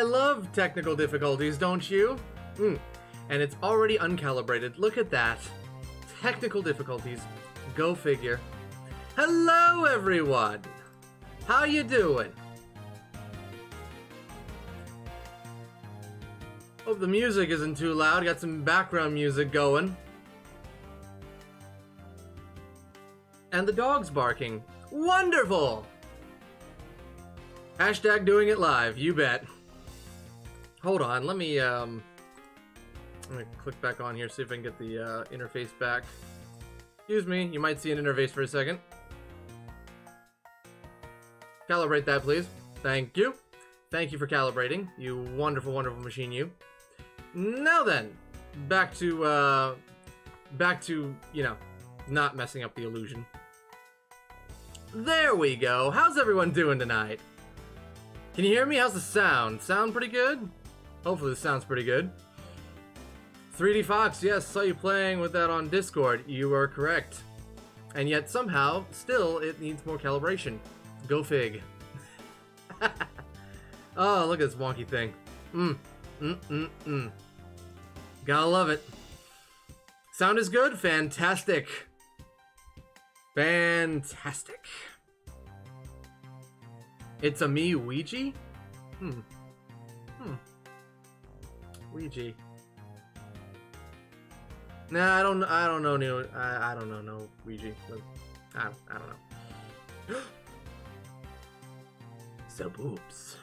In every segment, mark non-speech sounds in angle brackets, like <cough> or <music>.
I love technical difficulties, don't you? Mm. And it's already uncalibrated. Look at that. Technical difficulties. Go figure. Hello, everyone. How you doing? Hope the music isn't too loud. Got some background music going. And the dog's barking. Wonderful! Hashtag doing it live, you bet. Hold on, let me, um... I'm gonna click back on here, see if I can get the uh, interface back. Excuse me, you might see an interface for a second. Calibrate that, please. Thank you. Thank you for calibrating, you wonderful, wonderful machine, you. Now then, back to, uh... Back to, you know, not messing up the illusion. There we go. How's everyone doing tonight? Can you hear me? How's the sound? Sound pretty good? Hopefully this sound's pretty good. 3D Fox, yes, saw you playing with that on Discord. You are correct. And yet somehow, still, it needs more calibration. Go fig. <laughs> oh, look at this wonky thing. Mm, mm, mm, mm. Gotta love it. Sound is good? Fantastic. Fantastic. It's a me Ouija? Hmm. Ouija. Nah, I don't. I don't know. New. I. I don't know. No Ouija. I. I don't know. <gasps> so boobs.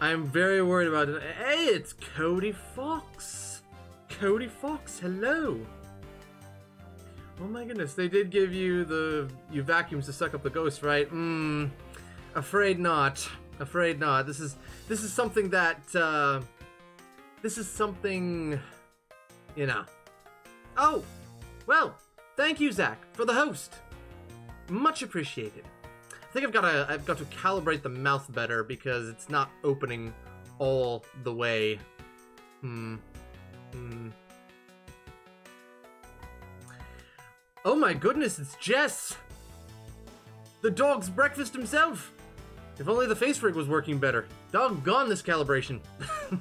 I'm very worried about it. Hey, it's Cody Fox. Cody Fox. Hello. Oh my goodness, they did give you the you vacuums to suck up the ghost, right? Mmm. Afraid not. Afraid not. This is this is something that uh this is something you know. Oh! Well, thank you, Zach, for the host. Much appreciated. I think I've got to I've got to calibrate the mouth better because it's not opening all the way. Hmm. Hmm. Oh my goodness, it's Jess! The dog's breakfast himself! If only the face rig was working better. Doggone this calibration.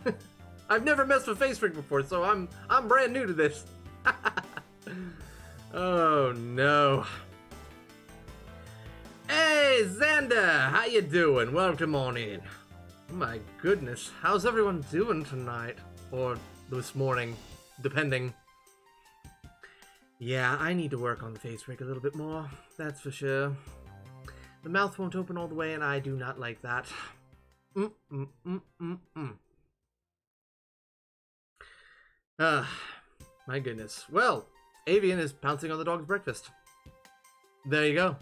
<laughs> I've never messed with face rig before, so I'm I'm brand new to this. <laughs> oh no. Hey Xander, how you doing? Welcome on in. My goodness, how's everyone doing tonight? Or this morning, depending. Yeah, I need to work on the face rig a little bit more, that's for sure. The mouth won't open all the way, and I do not like that. Mm, mm, mm, mm, mm. Ah, my goodness. Well, Avian is pouncing on the dog's breakfast. There you go.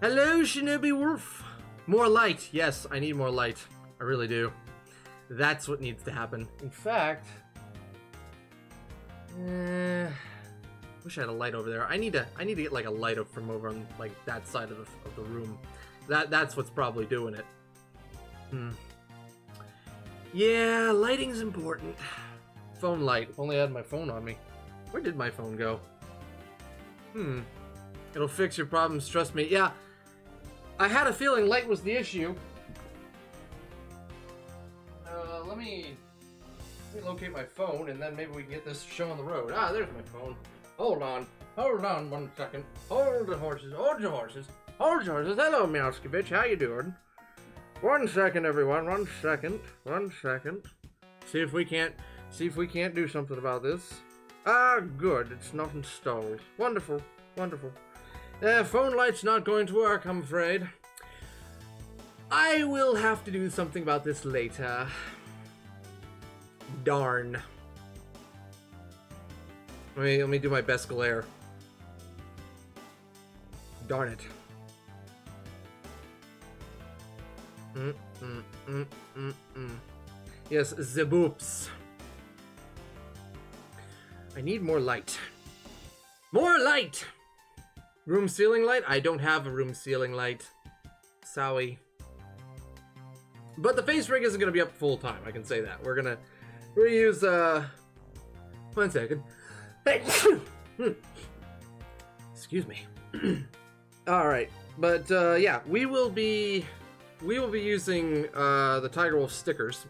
Hello, Shinobi Wolf. More light. Yes, I need more light. I really do. That's what needs to happen. In fact, eh, wish I had a light over there. I need to. I need to get like a light up from over on like that side of the of the room. That that's what's probably doing it. Hmm. Yeah, lighting's important. <sighs> Phone light. Only I had my phone on me. Where did my phone go? Hmm. It'll fix your problems, trust me. Yeah. I had a feeling light was the issue. Uh, let me, let me locate my phone and then maybe we can get this show on the road. Ah, there's my phone. Hold on. Hold on one second. Hold the horses. Hold your horses. Hold your horses. Hello, Meowskovich. How you doing? One second, everyone. One second. One second. See if we can't see if we can't do something about this. Ah, good. It's not installed. Wonderful. Wonderful. Uh, phone light's not going to work, I'm afraid. I will have to do something about this later. Darn. Let me let me do my best glare. Darn it. Mm, mm, mm, mm, mm. Yes, the boops. I need more light. More light! Room ceiling light? I don't have a room ceiling light. Sorry. But the face rig isn't gonna be up full time, I can say that. We're gonna reuse uh one second. Excuse me. <clears throat> Alright. But uh yeah, we will be we will be using uh the Tiger Wolf stickers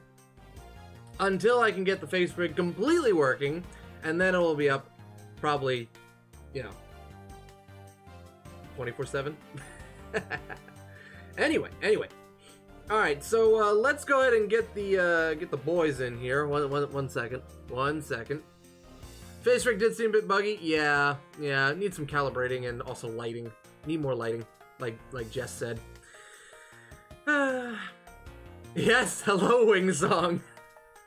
until I can get the face rig completely working, and then it will be up probably, you know, 24 7. <laughs> Anyway, anyway. All right, so uh, let's go ahead and get the uh, get the boys in here. One, one, one second. One second. Face rig did seem a bit buggy. Yeah, yeah. Need some calibrating and also lighting. Need more lighting, like like Jess said. <sighs> yes, hello, <laughs> Wing Song. <laughs>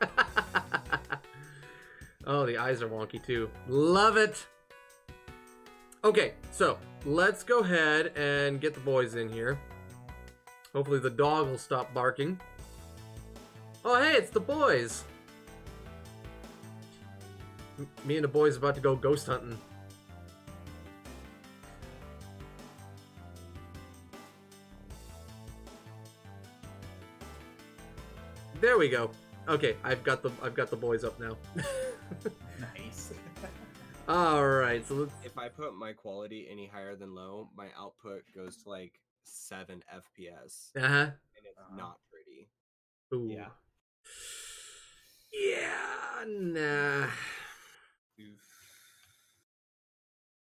oh, the eyes are wonky too. Love it. Okay, so let's go ahead and get the boys in here. Hopefully the dog will stop barking. Oh, hey, it's the boys. M- me and the boys about to go ghost hunting. There we go. Okay, I've got the I've got the boys up now. <laughs> Nice. <laughs> All right, so let's If I put my quality any higher than low, my output goes to like 7 FPS. uh huh. And it's Uh-huh. not pretty. Ooh. Yeah. Yeah. Nah. Oof.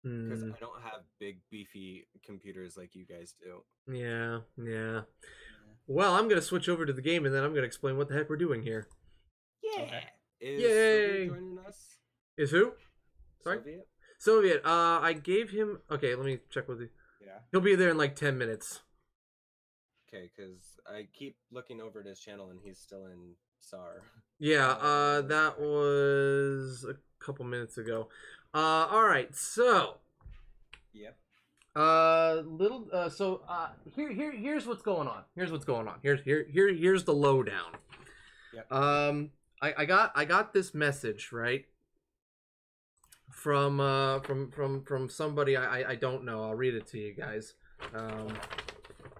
Because Hmm. I don't have big, beefy computers like you guys do. Yeah. Yeah. Yeah. Well, I'm gonna switch over to the game and then I'm gonna explain what the heck we're doing here. Okay. Is Yay! Joining us? Is who? Sorry? Soviet? Soviet. Uh, I gave him. Okay, let me check with you. Yeah. He'll be there in like ten minutes. Okay, because I keep looking over at his channel and he's still in SAR. Yeah. <laughs> Uh, that was a couple minutes ago. Uh, all right. So, Yep. uh, little. Uh, so, uh, here, here, here's what's going on. Here's what's going on. Here's here, here, here's the lowdown. Yep. Um, I, I got, I got this message right from, uh, from, from, from somebody I, I, I don't know. I'll read it to you guys. Um,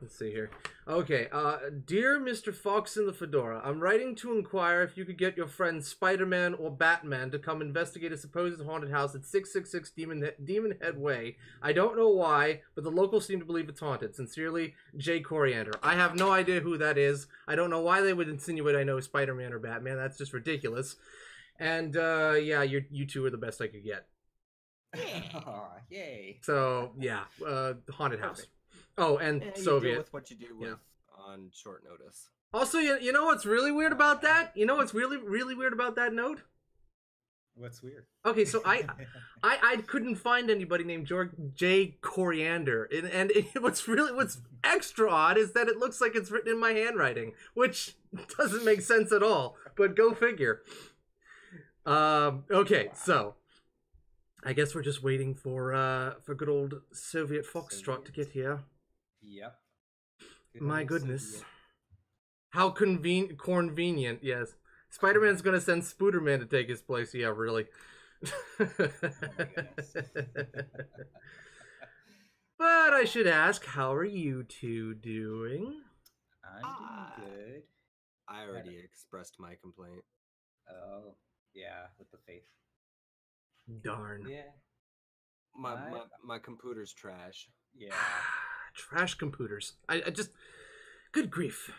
let's see here. Okay, uh, dear Mr. Fox in the Fedora, I'm writing to inquire if you could get your friend Spider-Man or Batman to come investigate a supposed haunted house at 666 Demon Demon Head Way. I don't know why, but the locals seem to believe it's haunted. Sincerely, Jay Coriander. I have no idea who that is. I don't know why they would insinuate I know Spider-Man or Batman. That's just ridiculous. And uh, yeah, you you two are the best I could get. <laughs> Aw, yay. So yeah, uh, haunted house. Perfect. Oh, and you deal Soviet. with what you do Yeah. with on short notice. Also, you, you know what's really weird about that? You know what's really really weird about that note? What's weird? Okay, so I <laughs> I, I couldn't find anybody named George J Coriander, and, and it, <laughs> what's really what's extra odd is that it looks like it's written in my handwriting, which <laughs> doesn't make sense at all. But go figure. Um. Okay, so I guess we're just waiting for uh for good old Soviet Foxtrot to get here. Yep. Good My goodness. Soviet. How conven convenient, yes. Spider Man's gonna send Spooderman to take his place. Yeah, really. goodness. <laughs> but I should ask, how are you two doing? I'm Ah. doing good. I already expressed my complaint. Oh, yeah, with the faith. Darn. Yeah. My my, my computer's trash. Yeah. Trash computers. I, I just. Good grief.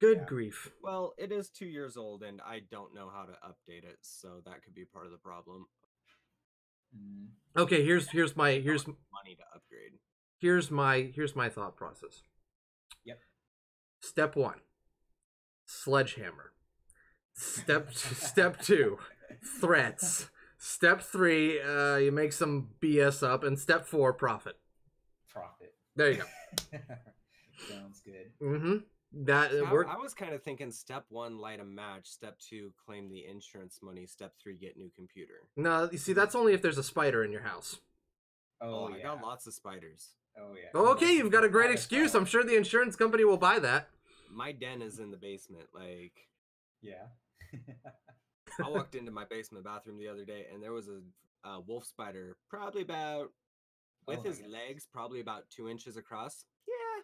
Good Yeah. grief. Well, it is two years old, and I don't know how to update it, so that could be part of the problem. Mm. Okay, here's here's my here's Money to upgrade. here's my here's my thought process. Yep. Step one, sledgehammer. Step <laughs> step two, threats. Step three, uh, you make some BS up, and step four, profit. Profit. There you go. <laughs> Sounds good. Mm-hmm. that I, we're I was kind of thinking step one, light a match. Step two, claim the insurance money. Step three, get new computer. no. You see, that's only if there's a spider in your house. Oh, Oh, I got lots of spiders. Oh yeah. Okay, you've got a great excuse. I'm sure the insurance company will buy that. My den is in the basement. Like Yeah. I walked <laughs> into my basement bathroom the other day, and there was a, a wolf spider, probably about with Oh his goodness. legs, probably about two inches across. Yeah,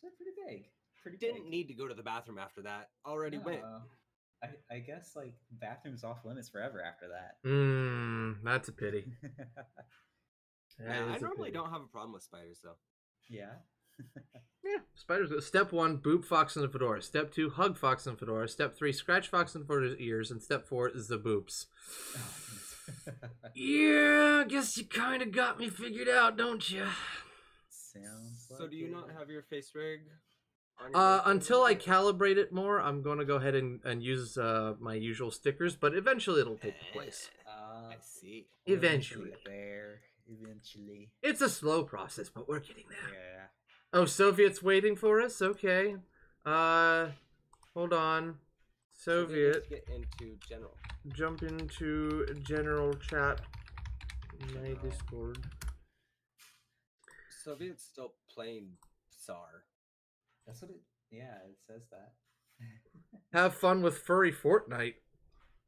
So pretty big. Pretty didn't big. need to go to the bathroom after that. Already went. I, I guess like bathrooms off limits forever after that. Hmm, that's a pity. <laughs> That Yeah, I normally pity. don't have a problem with spiders though. yeah. Yeah, spiders. Step one, boop fox in the fedora. Step two, hug fox in fedora. Step three, scratch fox in fedora's ears. And step four is the boops. Yeah, I guess you kind of got me figured out, don't you? Sounds So like do you not have your face rig? your Uh, until I calibrate it more, I'm going to go ahead and, and use uh, my usual stickers, but eventually it'll take place. Uh, I see. we're Eventually. there. Eventually. It's a slow process, but we're getting there. Yeah. Oh, Soviet's waiting for us? Okay. Uh, hold on. So we need to Soviet, get into general. jump into general chat. My Discord. Soviet's still playing SAR. That's what it. Yeah, it says that. <laughs> Have fun with furry Fortnite.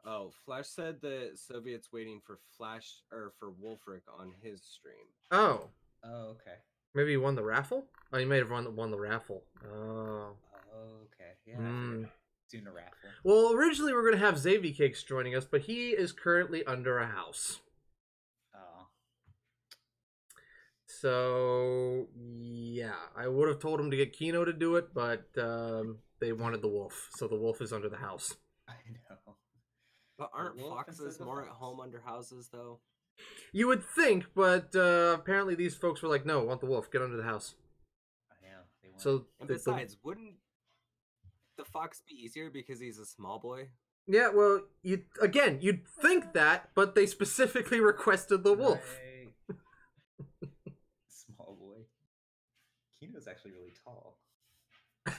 Oh, Flash said the Soviet's waiting for Flash or for Wolfric on his stream. Oh, Oh, okay. maybe you won the raffle? Oh, you may have won, won the raffle. Oh. Oh, okay. Yeah. I Forgot. Doing a raffle. Well, originally we are going to have Xavier Cakes joining us, but he is currently under a house. Oh. So, yeah, I would have told him to get Kino to do it, but um, they wanted the wolf. So the wolf is under the house. <laughs> I know. But aren't foxes of a more at home under houses though? You would think, but uh, apparently these folks were like, no, want the wolf, get under the house. I know. They want So, And the- the- besides, wouldn't the fox be easier because he's a small boy? yeah, well, you again, you'd think that, but they specifically requested the wolf. Right. <laughs> Small boy. Kino's actually really tall. <laughs>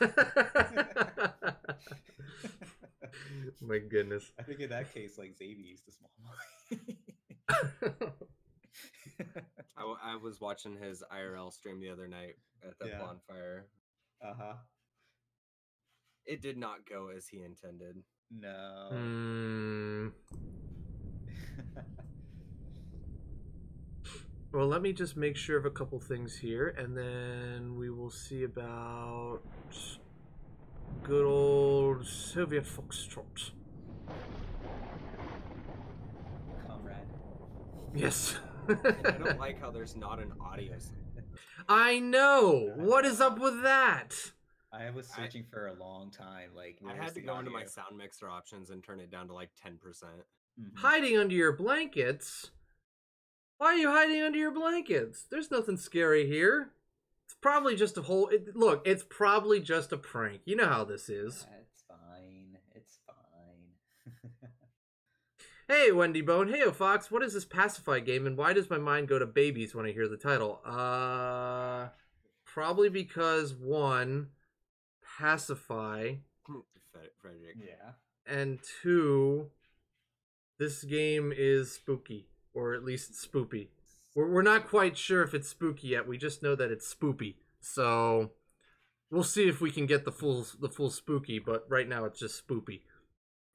My goodness. I think in that case, like Xavier's the small boy. <laughs> I, w- I was watching his IRL stream the other night at the Yeah. bonfire. uh huh. It did not go as he intended. No. Hmm. <laughs> Well, let me just make sure of a couple things here, and then we will see about good old Soviet Foxtrot. Comrade. Yes. I don't <laughs> like how there's not an audio. I know. <laughs> What is up with that? I was I- searching for a long time. Like, I had to go into my sound mixer options and turn it down to like 10%. Mhm. Hiding under your blankets? Why are you hiding under your blankets? There's nothing scary here. It's probably just a whole. It, look, it's probably just a prank. You know how this is. It's fine. It's fine. <laughs> Hey, Wendy Bone. Hey, Fox. What is this pacify game, and why does my mind go to babies when I hear the title? Uh, probably because one, pacify, Frederick. yeah. and two, this game is spooky, or at least spoopy. We're, we're not quite sure if it's spooky yet. We just know that it's spoopy. So we'll see if we can get the full the full spooky. But right now it's just spoopy.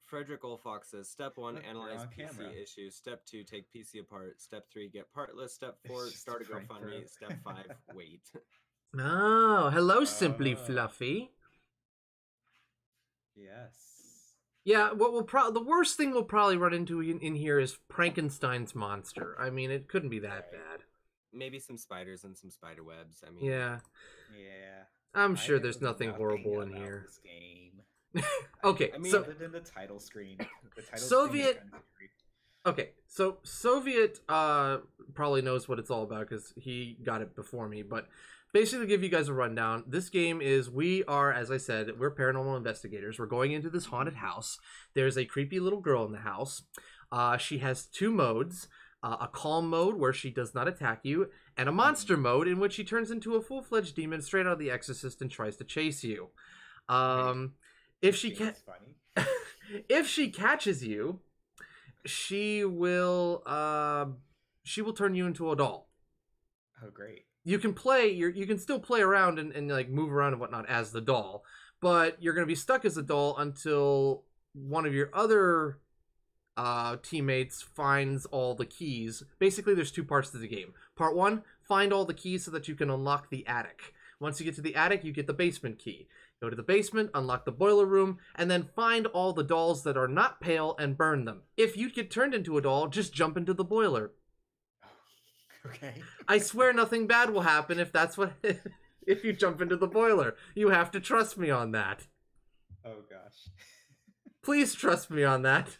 Frederick Olfox says Step one, Look, analyze on PC camera. issues. Step two, take PC apart. Step three, get partless. Step four, start a prank GoFundMe. bro. Step five, <laughs> wait. Oh, hello, Simply Ah. Fluffy. Yes. Yeah, what we'll pro- the worst thing we'll probably run into in, in here is Frankenstein's monster. I mean, it couldn't be that Right. bad. Maybe some spiders and some spider webs. I mean, Yeah, Yeah. I'm sure there's nothing horrible in here. This game. <laughs> Okay, I mean- so Other than the title screen. <coughs> The title Soviet- Screen is kinda scary. Okay, so Soviet uh probably knows what it's all about because he got it before me. But basically, to give you guys a rundown. This game is we are, as I said, we're paranormal investigators. We're going into this haunted house. There's a creepy little girl in the house. Uh, she has two modes. Uh, a calm mode where she does not attack you, and a monster mode in which she turns into a full fledged demon straight out of The Exorcist and tries to chase you. Um, if she can, <laughs> if she catches you, she will uh, she will turn you into a doll. Oh, great. You can play you you can still play around and, and like move around and whatnot as the doll, but you're gonna be stuck as a doll until one of your other uh, teammates finds all the keys. Basically, there's two parts to the game. Part one, find all the keys so that you can unlock the attic. Once you get to the attic, you get the basement key. Go to the basement, unlock the boiler room, and then find all the dolls that are not pale and burn them. If you get turned into a doll, just jump into the boiler. <laughs> Okay. I swear nothing bad will happen if that's what <laughs> if you jump into the boiler. You have to trust me on that. Oh gosh. <laughs> Please trust me on that.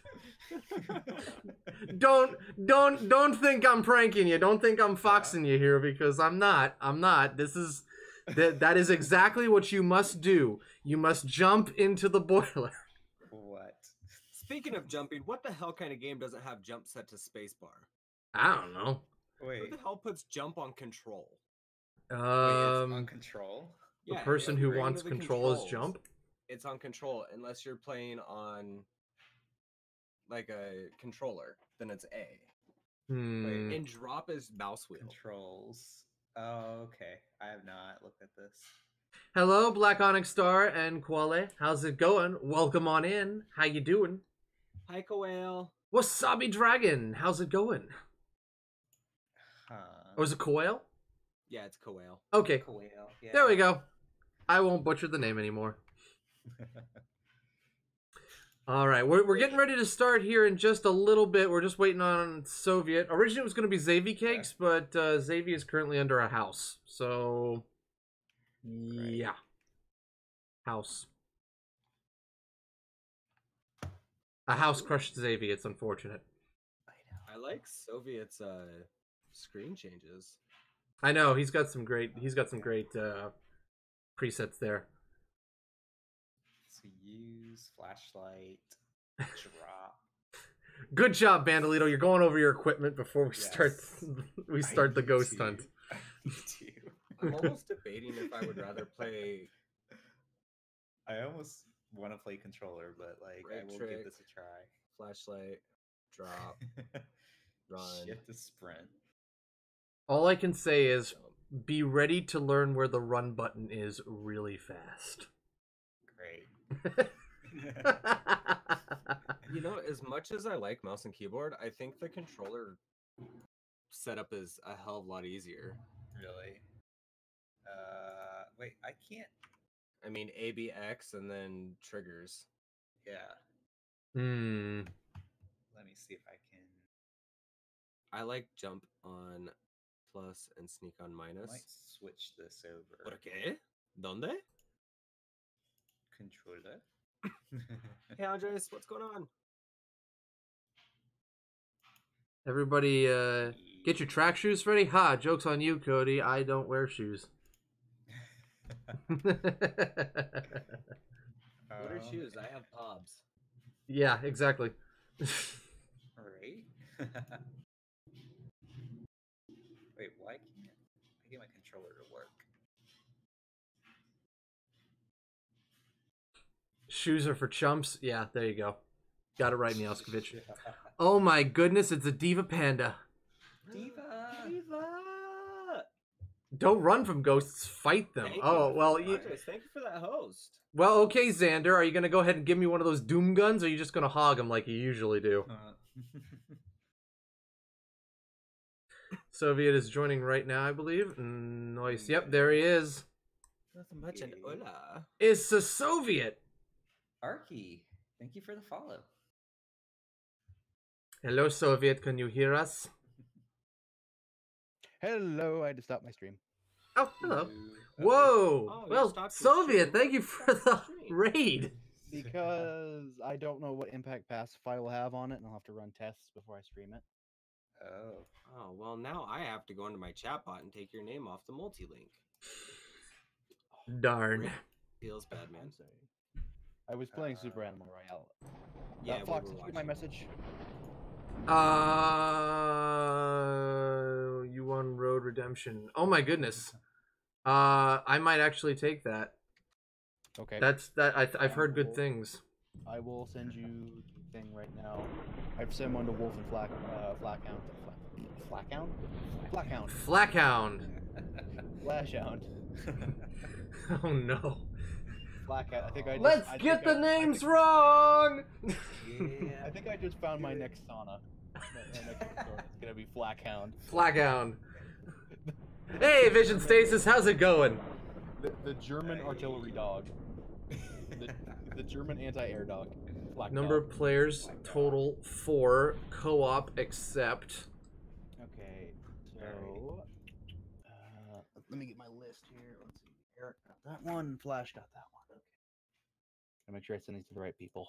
Don't don't don't think I'm pranking you. Don't think I'm foxing you here because I'm not. I'm not. This is that that is exactly what you must do. You must jump into the boiler. what? Speaking of jumping, what the hell kind of game doesn't have jump set to spacebar? I don't know. Who the hell puts jump on control? wait, on Um control. the Yeah, person if who wants into the control is jump. It's on control unless you're playing on like a controller, then it's A. Hmm. And drop is mouse wheel. Controls. Oh, okay. I have not looked at this. Hello, Black Onyx Star and Quale. How's it going? Welcome on in. How you doing? Hike a whale. Wasabi Dragon. How's it going? Huh. Or is it Koel? Yeah, it's Coel. Okay, Cool. Yeah. there we go. I won't butcher the name anymore. <laughs> All right, we're, we're getting ready to start here in just a little bit. We're just waiting on Soviet. Originally, it was going to be Xavier Cakes, but uh, Xavier is currently under a house. So, yeah. House. A house crushed Xavier. It's unfortunate. I know. I like Soviet's uh screen changes. I know he's got some great. He's got some great uh, presets there. So use flashlight. Drop. <laughs> Good job, Bandolito. You're going over your equipment before we start. Yes. <laughs> we I start the ghost to. hunt. <laughs> I I'm almost debating if I would rather play I almost want to play controller, but like I will trick. give this a try. flashlight, drop, run, Shift to sprint. All I can say is be ready to learn where the run button is really fast. Great. <laughs> You know, as much as I like mouse and keyboard, I think the controller setup is a hell of a lot easier. really? Uh, wait, I can't. I mean, ABX and then triggers. Yeah. Hmm. Let me see if I can. I like jump on plus and sneak on I minus. might switch this over. ¿Por qué? ¿Dónde? Controller. <laughs> Hey, Andres, what's going on? Everybody, uh, get your track shoes ready. Ha! Jokes on you, Cody. I don't wear shoes. <laughs> What are Um, shoes? I have pobs. yeah, exactly. <laughs> Right. Wait, why can't I get my controller to work? Shoes are for chumps. Yeah, there you go. Got it right, Miaskovich. <laughs> Oh my goodness, it's a diva panda. Diva. Diva! Don't run from ghosts, fight them. Thank Oh you. well, you, thank you for that host. well, okay, Xander. Are you gonna go ahead and give me one of those doom guns, or are you just gonna hog them like you usually do? Uh, <laughs> Soviet is joining right now, I believe. Nice. Yep, there he is. Nothing much and Okay. hola. It's a Soviet. Arky, thank you for the follow. Hello, Soviet. Can you hear us? <laughs> Hello, I had to stop my stream. Oh, hello. Whoa. Oh, well, stopped Soviet, thank you for the <laughs> raid. Because I don't know what impact pacify will have on it, and I'll have to run tests before I stream it. Oh. Oh, well, now I have to go into my chatbot and take your name off the multi link. Darn. Feels bad, man. <laughs> I'm sorry. I was playing Super Uh, Animal Royale. Yeah, uh, Fox, were did you get my message? Uh, you won Road Redemption. Oh my goodness. Uh, I might actually take that. Okay. That's that. I, I've heard good things. I will send you the thing right now. I've sent one to Wolf and Flack, uh, Flackhound. Flack, Flackhound? Flackhound. Flackhound. Flashhound. <laughs> Oh no. Flackhound. I think I just, Let's I get think the I- I names think- wrong. <laughs> I think I just found my next sauna. My, my next persona is gonna be Flackhound. Flackhound. <laughs> Hey, Vision Stasis, how's it going? The, the German artillery dog. The, <laughs> the German anti-air dog. Flackhound. Number of players my God. total four. Co-op except. Okay, so uh, let me get my list here. Let's see. Eric got that one. Flash got that one. Okay. I'll make sure I send these to the right people.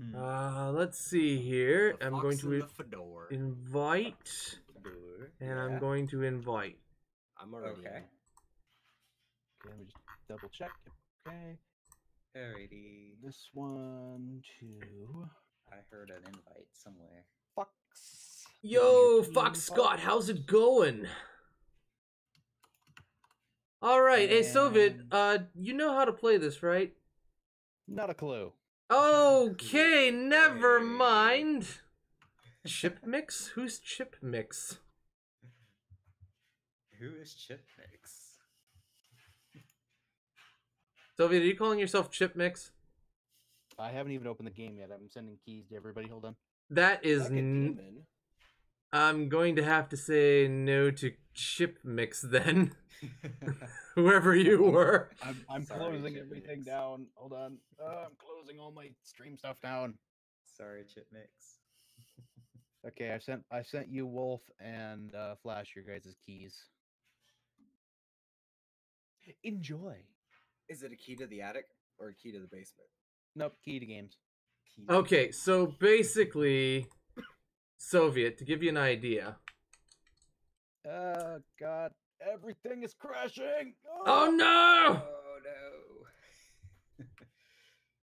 Hmm. Uh, let's see here. The I'm going and to the fedora. invite, and I'm going to invite. I'm already. Okay. in. Okay, let me just double check. Okay, Alrighty. this one two. I heard an invite somewhere. Fox. Yo, Team Fox Scott, how's it going? All right, hey Soviet, And- uh, you know how to play this, right? Not a clue. Okay, never mind. <laughs> Chip Mix? Who's Chip Mix? Who is Chip Mix? Soviet, are you calling yourself Chip Mix? I haven't even opened the game yet. I'm sending keys to everybody. Hold on. That is. Like a N- demon. I'm going to have to say no to Chip Mix then. <laughs> <laughs> Whoever you were. I'm, I'm Sorry, closing Chip everything Mix. down. Hold on. Uh, I'm closing all my stream stuff down. Sorry, Chip Mix. <laughs> Okay, I sent I sent you Wolf and uh, Flash your guys' keys. Enjoy. Is it a key to the attic or a key to the basement? Nope, key to games. Key- Okay, so basically, Soviet, to give you an idea. Uh, God, everything is crashing. Oh no! Oh no.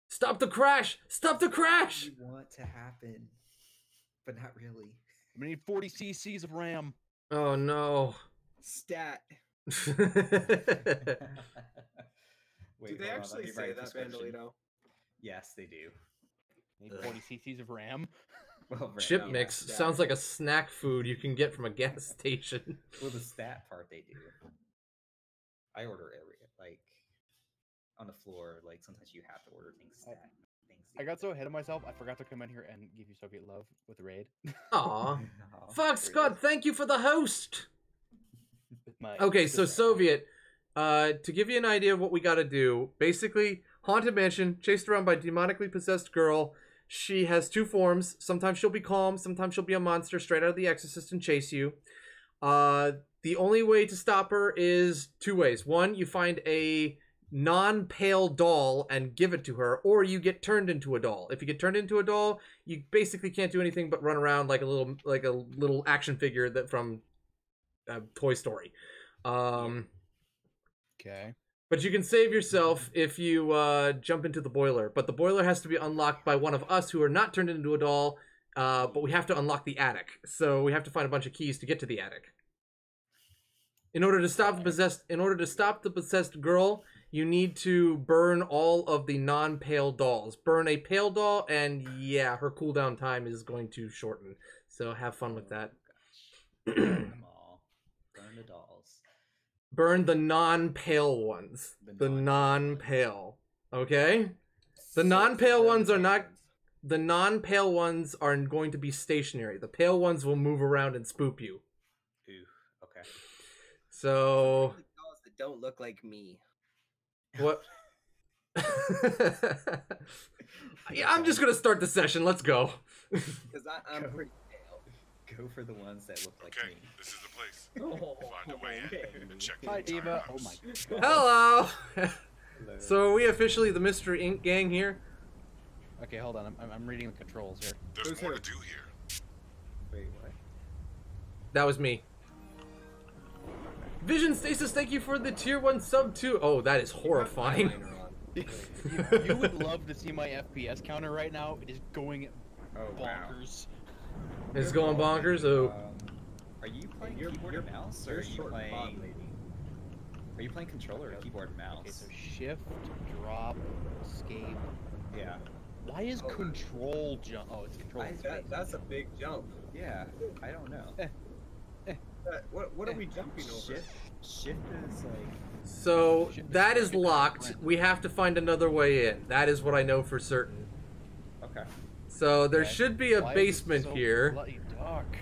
Stop the crash! Stop the crash! You want to happen, but not really. We need 40 cc's of RAM. Oh no. Stat. <laughs> Wait, Do they hold on, actually say write a that, prescription. Yes, they do. Need 40 cc's of RAM. <laughs> Well, right, Chip yeah. mix stat. sounds like a snack food you can get from a gas <laughs> station. Well, the stat part they do. I order every like on the floor. Like sometimes you have to order things I- stat. things I got so ahead of myself, I forgot to come in here and give you Soviet love with raid. Aw. <laughs> Aw, Fox there it Scott, thank you for the host. <laughs> my Okay, so. Soviet, uh, to give you an idea of what we got to do, basically, haunted mansion, chased around by demonically possessed girl. She has two forms. Sometimes she'll be calm. Sometimes she'll be a monster straight out of The Exorcist and chase you. Uh, the only way to stop her is two ways. One, you find a non-pale doll and give it to her, or you get turned into a doll. If you get turned into a doll, you basically can't do anything but run around like a little like a little action figure that from uh, Toy Story. Um, Okay. But you can save yourself if you uh, jump into the boiler. But the boiler has to be unlocked by one of us who are not turned into a doll. Uh, but we have to unlock the attic, so we have to find a bunch of keys to get to the attic. In order to stop the possessed, in order to stop the possessed girl, you need to burn all of the non-pale dolls. Burn a pale doll, and yeah, her cooldown time is going to shorten. So have fun with that. Burn them all. Burn the dolls. Burn the non-pale ones. The The non- non-pale. Okay? The non-pale ones are not the non-pale ones are going to be stationary. The pale ones will move around and spook you. Ooh, okay. So that don't look like me. what <laughs> <laughs> Yeah, I'm just gonna start the session. Let's go. <laughs> Because I'm pretty pale. Go for the ones that look like Okay, me. this is the place. <laughs> Oh, Find a way in and check the Hi, entire Diva. Oh my god. Hello. Hello. so are we officially the Mystery Inc. gang here? Okay, hold on. I'm, I'm- I'm reading the controls here. There's Who's more who? to do here. Wait, what? That was me. Vision Stasis, thank you for the tier one sub too. Oh, that is horrifying. Eyeliner <laughs> you, you would love to see my FPS counter right now. It is going Oh, wow. Bonkers. It's going bonkers. Oh, are you playing You're- keyboard you're- and mouse, or You're you playing? Are you playing controller or keyboard and mouse? Okay, so shift, drop, escape. yeah. Why is Oh. control jump? Oh, it's control. I- That, that's a big jump. Yeah. I don't know. <laughs> Uh, what what are we <laughs> jumping over? Shift. Shift is like. So Shit, that this is is like a locked. We have to find another way in. That is what I know for certain. Okay. So there Okay. should be a Why basement so here. dark?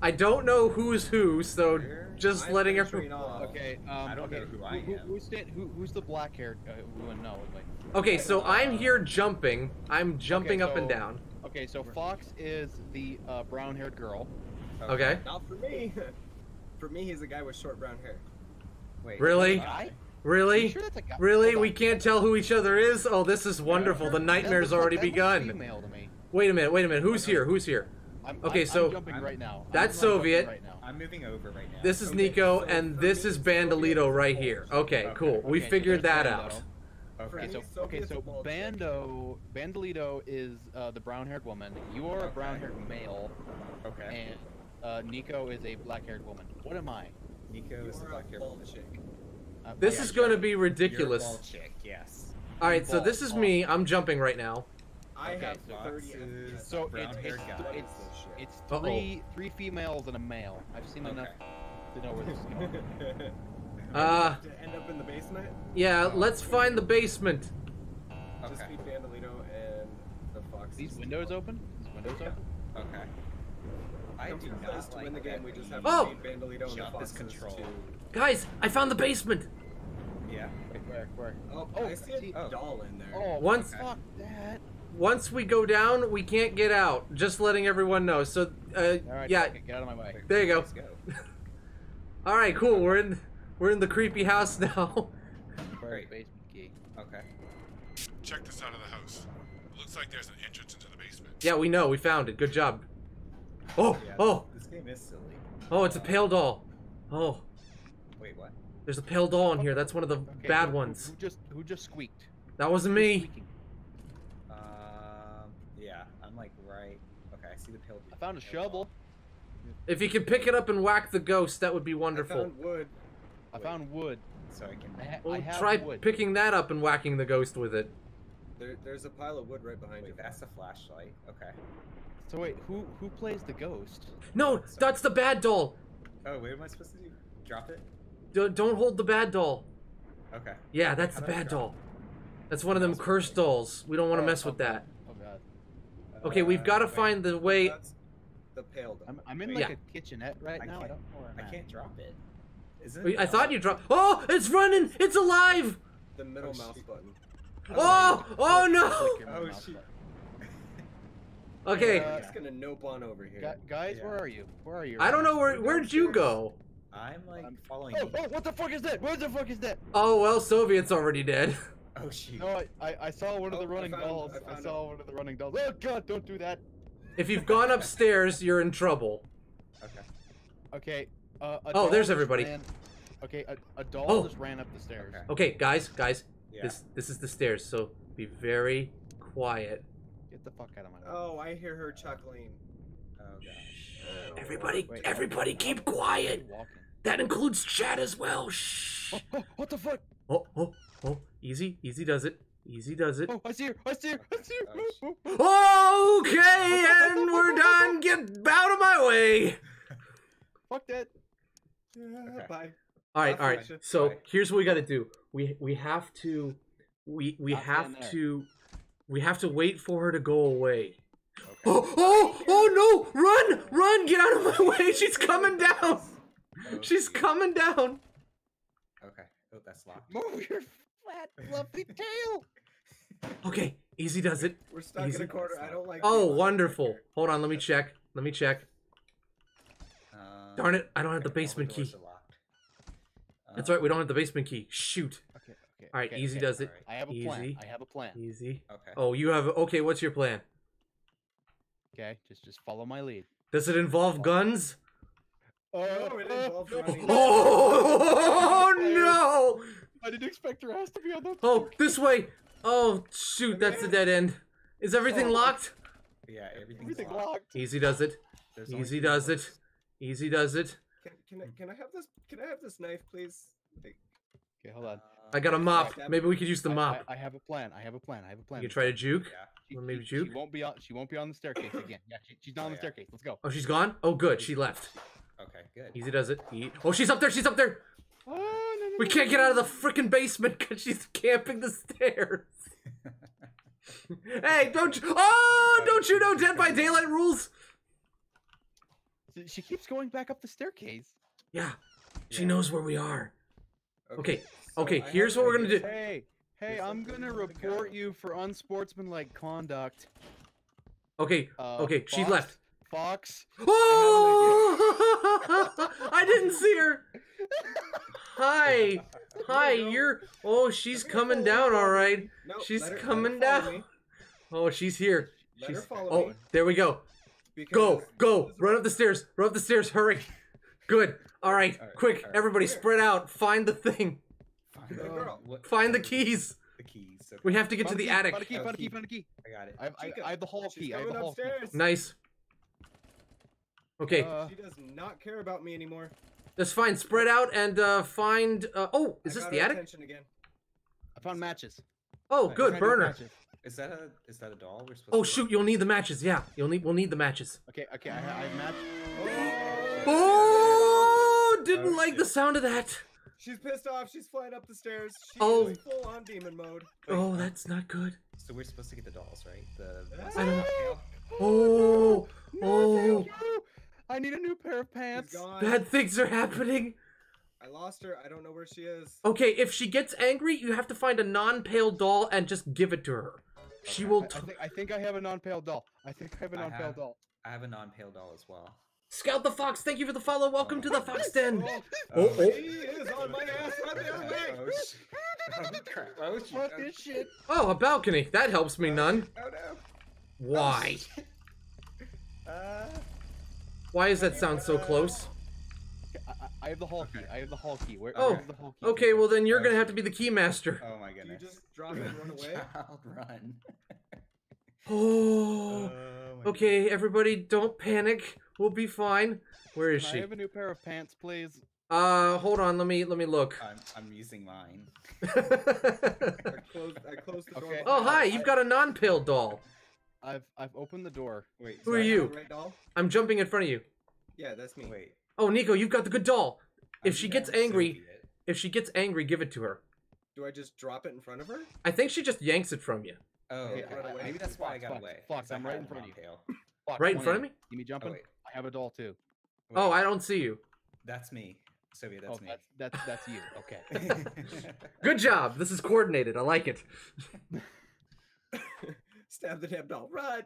I don't know who's who, so Here? just I'm letting venturing everyone. Okay, um, I don't okay, know who I who, am. Who's, stand, who, who's the black haired? Uh, who would know? Like, Okay, so I'm here jumping. I'm jumping up and down. okay, so Fox is the uh, brown haired girl. Okay. Not for me. <laughs> for me, he's a guy with short brown hair. Wait. Really? who's I? You Really? sure that's a guy? Really? We can't tell who each other is? Oh, this is wonderful. The nightmare's looks like- already begun. Female to me. Wait a minute, wait a minute. Who's here? Who's here? I'm, Okay, I'm, so- I'm jumping right now. That's I'm Soviet. Right now. I'm moving over right now. This is Okay, Nico, so and for this is Bandolito is right here. Okay, Okay. cool. We Okay, so figured there's that Bando. out. Okay. Okay, so okay, so. Bando Bandolito is uh, the brown-haired woman. You are a brown-haired male, Okay. and uh, Nico is a black-haired woman. What am I? Nico is the You're a black hair ball woman. chick. Uh, This yeah, is going to be You're a ridiculous. chick. Yes. All right, so this is ball. me. I'm jumping right now. I Okay, have so 30 Fox So brown it's hair it's, it's it's Uh-oh. three three females and a male. I've seen enough to know where this is going. <laughs> Uh, to <laughs> end up in the basement. yeah, let's find the basement. Just Okay. feed Bandolito and the fox. These windows open? These windows Yeah. open? Okay. I Comes do to not place to like win the game. that We just we have Oh! to feed Bandolito and the jump this foxes control. to. Guys, I found the basement. Yeah. Wait, where? Where? Oh, Oh, I see a see- oh. doll in there. Oh, Once- fuck that. Once we go down, we can't get out. Just letting everyone know. So, uh, All right, yeah. okay, get out of my way. There you go. Let's go. <laughs> All right, cool. We're in, we're in the creepy house <laughs> now. Great. basement key? Okay. Check the side of the house. Looks like there's an entrance into the basement. yeah, we know. We found it. Good job. Oh, Yeah, oh, This game is silly. oh! It's a pale doll. Oh, Wait, what? there's a pale doll in here. That's one of the Okay, bad who- ones. Who just who just squeaked? That wasn't Who's me. squeaking? Um. Yeah. I'm like right. Okay. I see the pill. I found a shovel. If you could pick it up and whack the ghost, that would be wonderful. I found wood. I Wait. found wood. So I can. I, ha- Well, I have try wood. picking that up and whacking the ghost with it. There, there's a pile of wood right behind you. That's the flashlight. Okay. So wait, who who plays the ghost? No, that's the bad doll. Oh, wait. Am I supposed to do? Drop it? D- don't hold the bad doll. Okay. Yeah, that's How the bad drop doll. That's one of them cursed dolls. We don't want to Oh, mess with oh, that. Oh god, Okay, we've got to Uh, find the way. That's the pale doll. I'm I'm in like Yeah. a kitchenette right I now. I can't- don't know where I'm I at. can't drop it. Isn't it? I thought you dropped. Oh, it's running! It's alive! The middle Oh, mouse shit. button. Oh, oh no! Oh, mouse shoot. <laughs> Okay, Uh, I'm just gonna nope on over here. Gu- guys, Yeah. where are you? Where are you? I don't know where. Where'd you go? I'm like I'm- following Oh, you. oh, what the fuck is that? Where the fuck is that? Oh well, Soviet's already dead. Oh shoot. No, I, I, I saw one of Oh, the I running found- dolls. I I, found saw one of the running dolls. Oh god, don't do that. If you've gone upstairs, you're in trouble. Okay. Okay. Uh, a Oh, there's everybody. ran- Okay, a, a doll Oh. just ran up the stairs. Okay. Okay, guys, guys, Yeah. this this is the stairs, so be very quiet. Get the fuck out of my way. Oh, I hear her chuckling. Oh gosh. Everybody, Wait, everybody, how- keep quiet. walking? That includes chat as well. Shh. Oh, oh, what the fuck? Oh, oh, oh! Easy, easy does it. Easy does it. Oh, I see her! I see her! I see her! Oh, Okay, and we're done. Get out of my way. <laughs> fuck that! Okay. Bye. All right, all right. So Bye. here's what we got to do. We we have to we we Not stand have to we have to wait for her to go away. Okay. Oh oh oh no! Run run! Get out of my way! <laughs> She's coming down. Oh, She's coming down. Okay. Oh, that's locked. Move your flat, fluffy tail! Okay, easy does it. We're stuck in Easy. a corner. I don't like. Oh, wonderful. stuck Hold on, let me check. Let me check. Um, Darn it, I don't have the basement doors key. are locked. That's Um, right, we don't have the basement key. Shoot. Okay, okay. All right, okay, easy okay. does it. Alright. I have a plan. Easy. I have a plan. Easy. Okay. Oh, you have okay. What's your plan? Okay, just just follow my lead. Does it involve guns? Oh, No, it involves running. <laughs> Oh <laughs> no! I didn't expect her ass to be on that. Oh, this way. Oh shoot, that's the dead end. Is everything Oh. locked? Yeah, everything's Everything locked. locked. Easy does it. There's Easy two does it. Easy does it. Can, can I can I have this can I have this knife please? Like, Okay, hold on. I got a Uh, mop. that- Maybe we could use the I- mop. I, I have a plan. I have a plan. I have a plan. You try to juke. Yeah. She, or maybe she, juke? She won't be on. She won't be on the staircase <coughs> again. Yeah, she, she's not Oh, on the yeah. staircase. Let's go. Oh, she's gone. Oh, good. She left. Okay, good. Easy does it. E- Oh, she's up there. She's up there. Oh, no, no, We no, can't no, get out of the freaking basement because she's camping the stairs. <laughs> hey, don't you? Oh, don't you know Dead by Daylight rules? She- She keeps going back up the staircase. Yeah, she Yeah. knows where we are. Okay, so okay, I here's what we're gonna do. Hey, hey, Here's I'm gonna for guy. report you for unsportsmanlike conduct. Okay, Uh, okay, she left. Fox. Oh, <laughs> I didn't see her. <laughs> Hi, hi, you're. Oh, she's coming down, all right. No, She's her- coming down. me, Oh, she's here. Let her She's. follow Oh, me. there we go. Go, because go, this is run up the stairs, run up the stairs, hurry. Good. All right, All right, quick, all right. everybody Here. spread out. Find the thing. Find The the- girl. Find the keys. The keys. Okay. We have to get to Found a the key, attic. Found a key. Found a key. key. Found a key. I got it. I have, I, I have the hall She's key. I have the coming hall key. upstairs. Nice. Okay, Uh, She does not care about me anymore. That's fine. Spread out and uh, find. Uh, oh, is I this got the her attic? attention again. I found matches. Oh, Nice. good burner. Is that a is that a doll? We're supposed Oh to shoot, you'll need the matches. Yeah, you'll need. We'll need the matches. Okay, okay, I, I match. Oh, didn't Oh, like the sound of that. She's pissed off. She's flying up the stairs. She's Oh. full on demon mode. Oh, that's not good. So we're supposed to get the dolls, right? The I don't know. tail? Oh, No, oh, thank you. I need a new pair of pants. bad things are happening. I lost her. I don't know where she is. Okay, if she gets angry, you have to find a non-pale doll and just give it to her. She Okay. will. I, T- I think I think I have a non-pale doll. I think I have a I non-pale doll. I have a non-pale doll as well. Scout the Fox, thank you for the follow. Welcome to the Fox Den. Oh, Oh, oh. She is on my ass. Run the other way. Oh, sh- oh, crap. <laughs> Oh, shoot. Fuck Oh, this shit. Oh, a balcony. That helps me none. Oh no. Why? Uh, Why does that sound so close? I, I- I have the hall key. I have the hall key. Where, Oh, where's the hall key? Okay, well then you're gonna have to be the key master. oh my Do you goodness. just drop it and run away? <laughs> Child, run. <laughs> Oh. my Okay, everybody, don't panic. We'll be fine. Where is Can I have a new pair of pants, please? Uh, hold on. Let me let me look. I'm, I'm using mine. <laughs> I closed. I closed the door. Okay. oh, hi. You've got a non-pale doll. I've I've opened the door. Wait. Who so are you? Right doll? I'm jumping in front of you. Yeah, that's me. Wait. Oh, Nico, you've got the good doll. If I'm she gets angry, if she gets angry, give it to her. Do I just drop it in front of her? I think she just yanks it from you. Oh, Okay, okay. run away. maybe that's why I got Fox, away. Fox, 'cause I I'm right in front of you. non-tail. Fox, <laughs> Right in front of me? You me Oh, jumping? wait. I have a doll too. Oh, I don't see you. That's me. Sophia, that's oh, me. that's that's that's you. Okay. <laughs> Good job. This is coordinated. I like it. <laughs> Stab the damn doll. Run!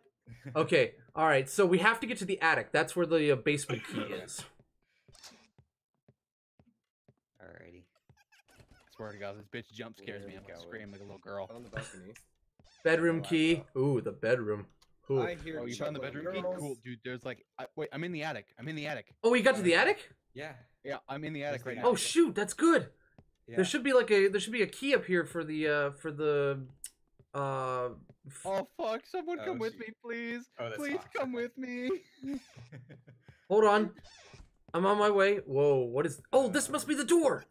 Okay. All right. So we have to get to the attic. That's where the uh, basement key is. Alrighty. swear to God, this bitch jump scares me. I'm gonna scream like a little girl. On the balcony. Bedroom Oh, key. wow. Ooh, the bedroom. Ooh. I hear Oh, you found the chuckling bedroom key? Cool, dude. There's like, I, wait, I'm in the attic. I'm in the attic. Oh, you got to the attic? Yeah. Yeah, I'm in the attic There's right the now. Oh shoot, that's good. Yeah. There should be like a there should be a key up here for the uh for the uh f- Oh fuck! Someone Oh, come with me, please. Oh, please Fox, come with me. <laughs> hold on. I'm on my way. Whoa, what is Oh, this must be the door.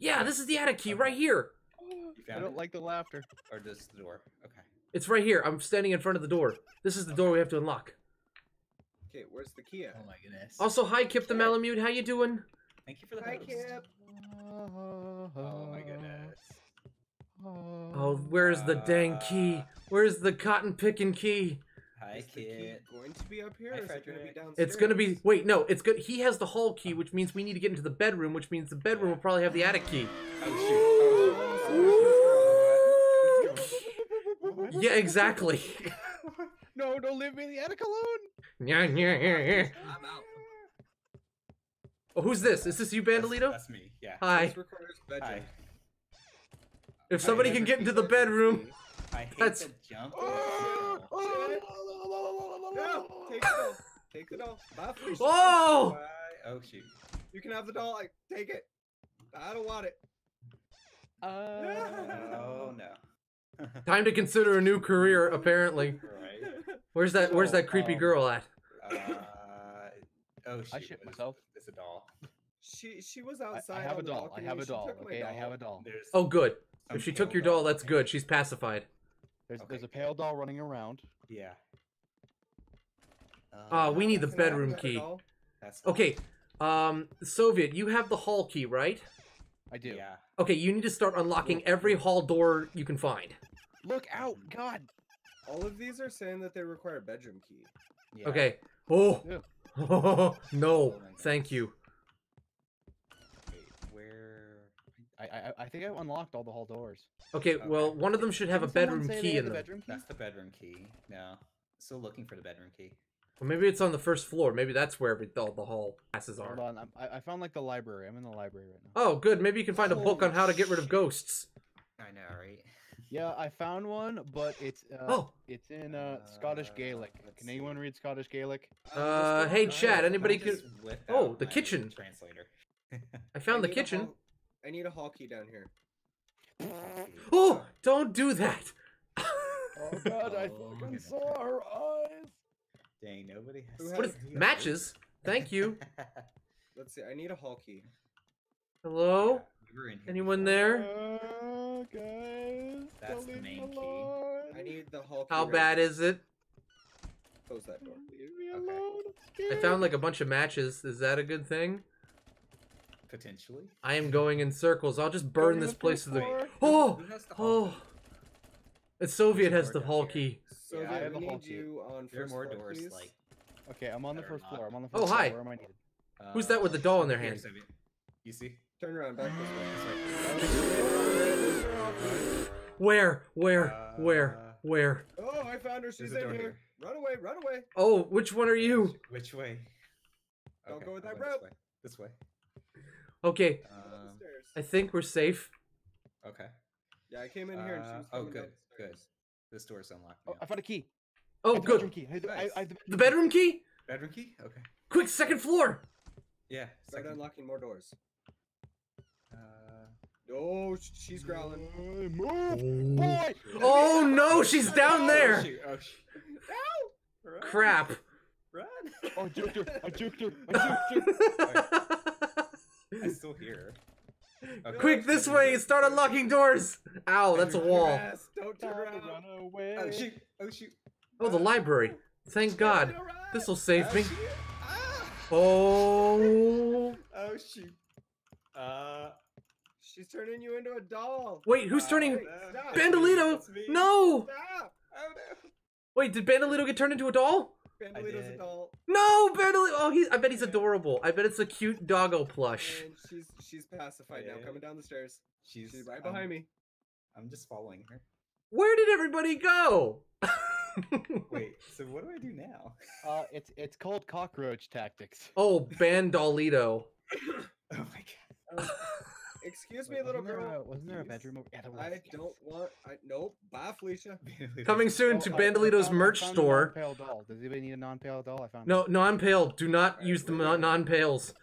Yeah, this is the attic key right here. I don't it? like the laughter. Or just the door. Okay. It's right here. I'm standing in front of the door. This is the door we have to unlock. Okay, where's the key at? Oh my goodness. Also, hi Kip the Malamute. How you doing? Thank you for the Hi, host. Kip. Oh my goodness. Oh, where's the dang key? Where's the cotton picking key? Hi, Is the key kid. going to be up here? Hi, or is it going to be downstairs? It's gonna be wait, no, it's good. He has the hall key, which means we need to get into the bedroom, which means the bedroom will probably have the attic key. Oh shoot. Oh, shoot. Yeah, exactly. <laughs> No, don't leave me in the attic alone. Yeah, yeah, yeah, yeah. I'm out. Oh, who's this? Is this you, Bandolito? That's me. Yeah. Hi. This requires bedroom. Hi. If somebody can get into the bedroom, I hate That's- the jump. Oh, No, take the doll. Take the doll. Bye, Felicia. oh, Bye. Oh shoot. You can have the doll. I take it. I don't want it. Uh, Oh no. <laughs> time to consider a new career. Apparently, right. where's that? Where's that creepy um, girl at? Uh, oh shoot. I shit myself. It's a doll. She she was outside. I have a doll. I have a doll. took my Okay, I have a doll. There's Oh, good. Some If she took your doll, doll that's good. She's pacified. There's Okay, there's a pale doll running around. Yeah. Ah, we need the Can I bedroom another key. doll? That's not- Okay. Um, Soviet, you have the hall key, right? I do. Yeah. Okay, you need to start unlocking every hall door you can find. Look out! God. All of these are saying that they require a bedroom key. yeah. Okay. Oh. Yeah. <laughs> no. my Thank you. Wait, where? I, I I think I unlocked all the hall doors. Okay, well, one of them should have a Didn't someone bedroom key in the them. bedroom key? That's the bedroom key. No. Still looking for the bedroom key. Or maybe it's on the first floor. Maybe that's where every, all the hall passes are. Hold are. on, I'm- I, I found like the library. I'm in the library right now. Oh, good. Maybe you can find a book on how to get rid of ghosts. I know, right? <laughs> Yeah, I found one, but it's uh, Oh. it's in uh, Scottish Uh, Gaelic. Can anyone read Scottish Gaelic? Uh, hey, Let's. Chad, anybody I could- Oh, the kitchen. Translator. <laughs> I found I the need a kitchen. Hall- I need a hall key down here. <gasps> Oh, don't do that. Oh God, I <laughs> Oh, fucking saw her eyes. Dang, nobody has. Who what has- is matches? <laughs> Thank you. Let's see. I need a hall key. Hello? We in here Anyone before. there? Oh, guys, That's the main key. alone. I need the hall key. How right bad now. is it? Close that door. Leave me Okay. alone. I'm I scared. found like a bunch of matches. Is that a good thing? Potentially. I am going in circles. I'll just burn this place to the. floor. Oh! Who has the Oh! key? Soviet has the hall key. So Yeah, I have we the hall need key. you on There are first more floor, doors please. like. Okay, I'm on the first floor. I'm on the Oh, first floor. hi. Where am I needed? Who's that with the doll in their hand? Soviet. You see? Turn around back this way. Where? <laughs> Where? Where? Uh, Where? Oh, I found her. She's in here. here. Run away! Run away! Oh, which one are you? Which way? Don't go with I'll that this way. This way. Okay, Go up the stairs. I think we're safe. okay. Yeah, I came in here and she Uh, was oh, good, good. This door's unlocked Oh. I found a key. Oh, have the bedroom good. Key. I have the, I, I have the, The bedroom key? Bedroom key? Okay. Quick, second floor. Yeah. Start second- unlocking more doors. Uh, Oh, she's growling. Boy, move, boy. Oh no, she's <laughs> down Oh, there. shoot, oh, shoot. Run, Crap. Run! <laughs> Oh, I juked her. I juked her. I juked her. <laughs> I still hear. <laughs> Okay. Quick, this way. Start unlocking doors. Ow, that's a wall. Yes, don't turn Time to around. run away. Oh shoot! Oh shoot! Oh, the library. Thank God. This will save Oh, me. Ah! Oh. Oh shoot! Uh. She's turning you into a doll. Wait, who's uh, turning? uh, Bandolito! No! Stop! Oh no! Wait, did Bandolito get turned into a doll? Bandolito's a doll, No, Bandolito! Oh, he's, I bet he's adorable. I bet it's a cute doggo plush. and she's she's pacified now, coming down the stairs. She's, She's right um, behind me. I'm just following her. Where did everybody go? <laughs> Wait, so what do I do now? Uh, it's it's called cockroach tactics. oh, Bandolito. <laughs> Oh my god! Uh, <laughs> excuse me, Wait, little wasn't there girl. a- wasn't there a bedroom over? Yeah, there was. I yes. don't want. I nope. Bye, <laughs> Felicia. Coming soon Oh, to I- I Bandolito's merch found a store. non-pale doll. Does anybody need a non-pale doll? I found. No, non-pale. Do not Alright, use the non- good. non-pales.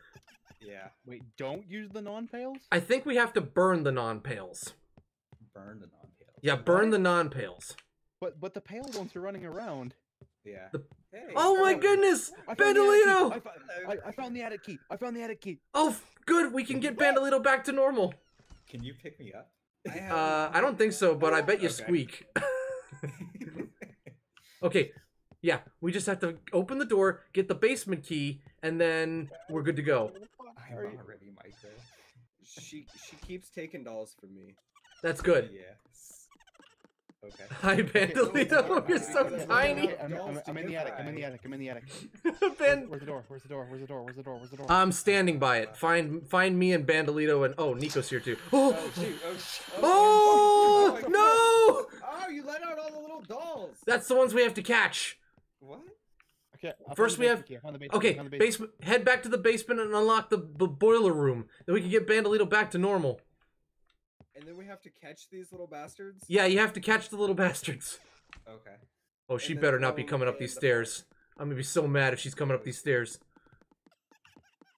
Yeah, Wait, don't use the non-pales. I think we have to burn the non-pales. burn the non-pales. Yeah, burn the non-pales. But but the pale ones are running around. Yeah. The- Hey, Oh my oh, goodness! I found the attic. Bandolito! I, I, I found the attic key. I found the attic key. Oh, f- good. We can get Bandolito back to normal. Can you pick me up? I have. Uh, I don't think so, but I bet you Okay. squeak. <laughs> <laughs> okay, yeah, we just have to open the door, get the basement key, and then we're good to go. I'm Are you- already micro. she she keeps taking dolls from me. That's good. Yes. Okay. <laughs> Hi, Bandolito. You're so tiny. I'm, I'm, I'm in the attic. I'm in the attic. I'm in the attic. <laughs> Ban- Where's the door? Where's the door? Where's the door? Where's the door? Where's the door? I'm standing by it. Find find me and Bandolito and oh, Nico's here too. Oh, Oh shoot! Oh shoot! oh my oh, oh, <laughs> no! Oh, you let out all the little dolls. That's the ones we have to catch. What? Okay. First we have- key. I found the basement. Okay, found basement. Head back to the basement and unlock the, the boiler room. Then we can get Bandolito back to normal. And then we have to catch these little bastards. Yeah, you have to catch the little bastards. Okay. Oh, she better not be coming up these the stairs. I'm gonna be so mad if she's coming up these stairs.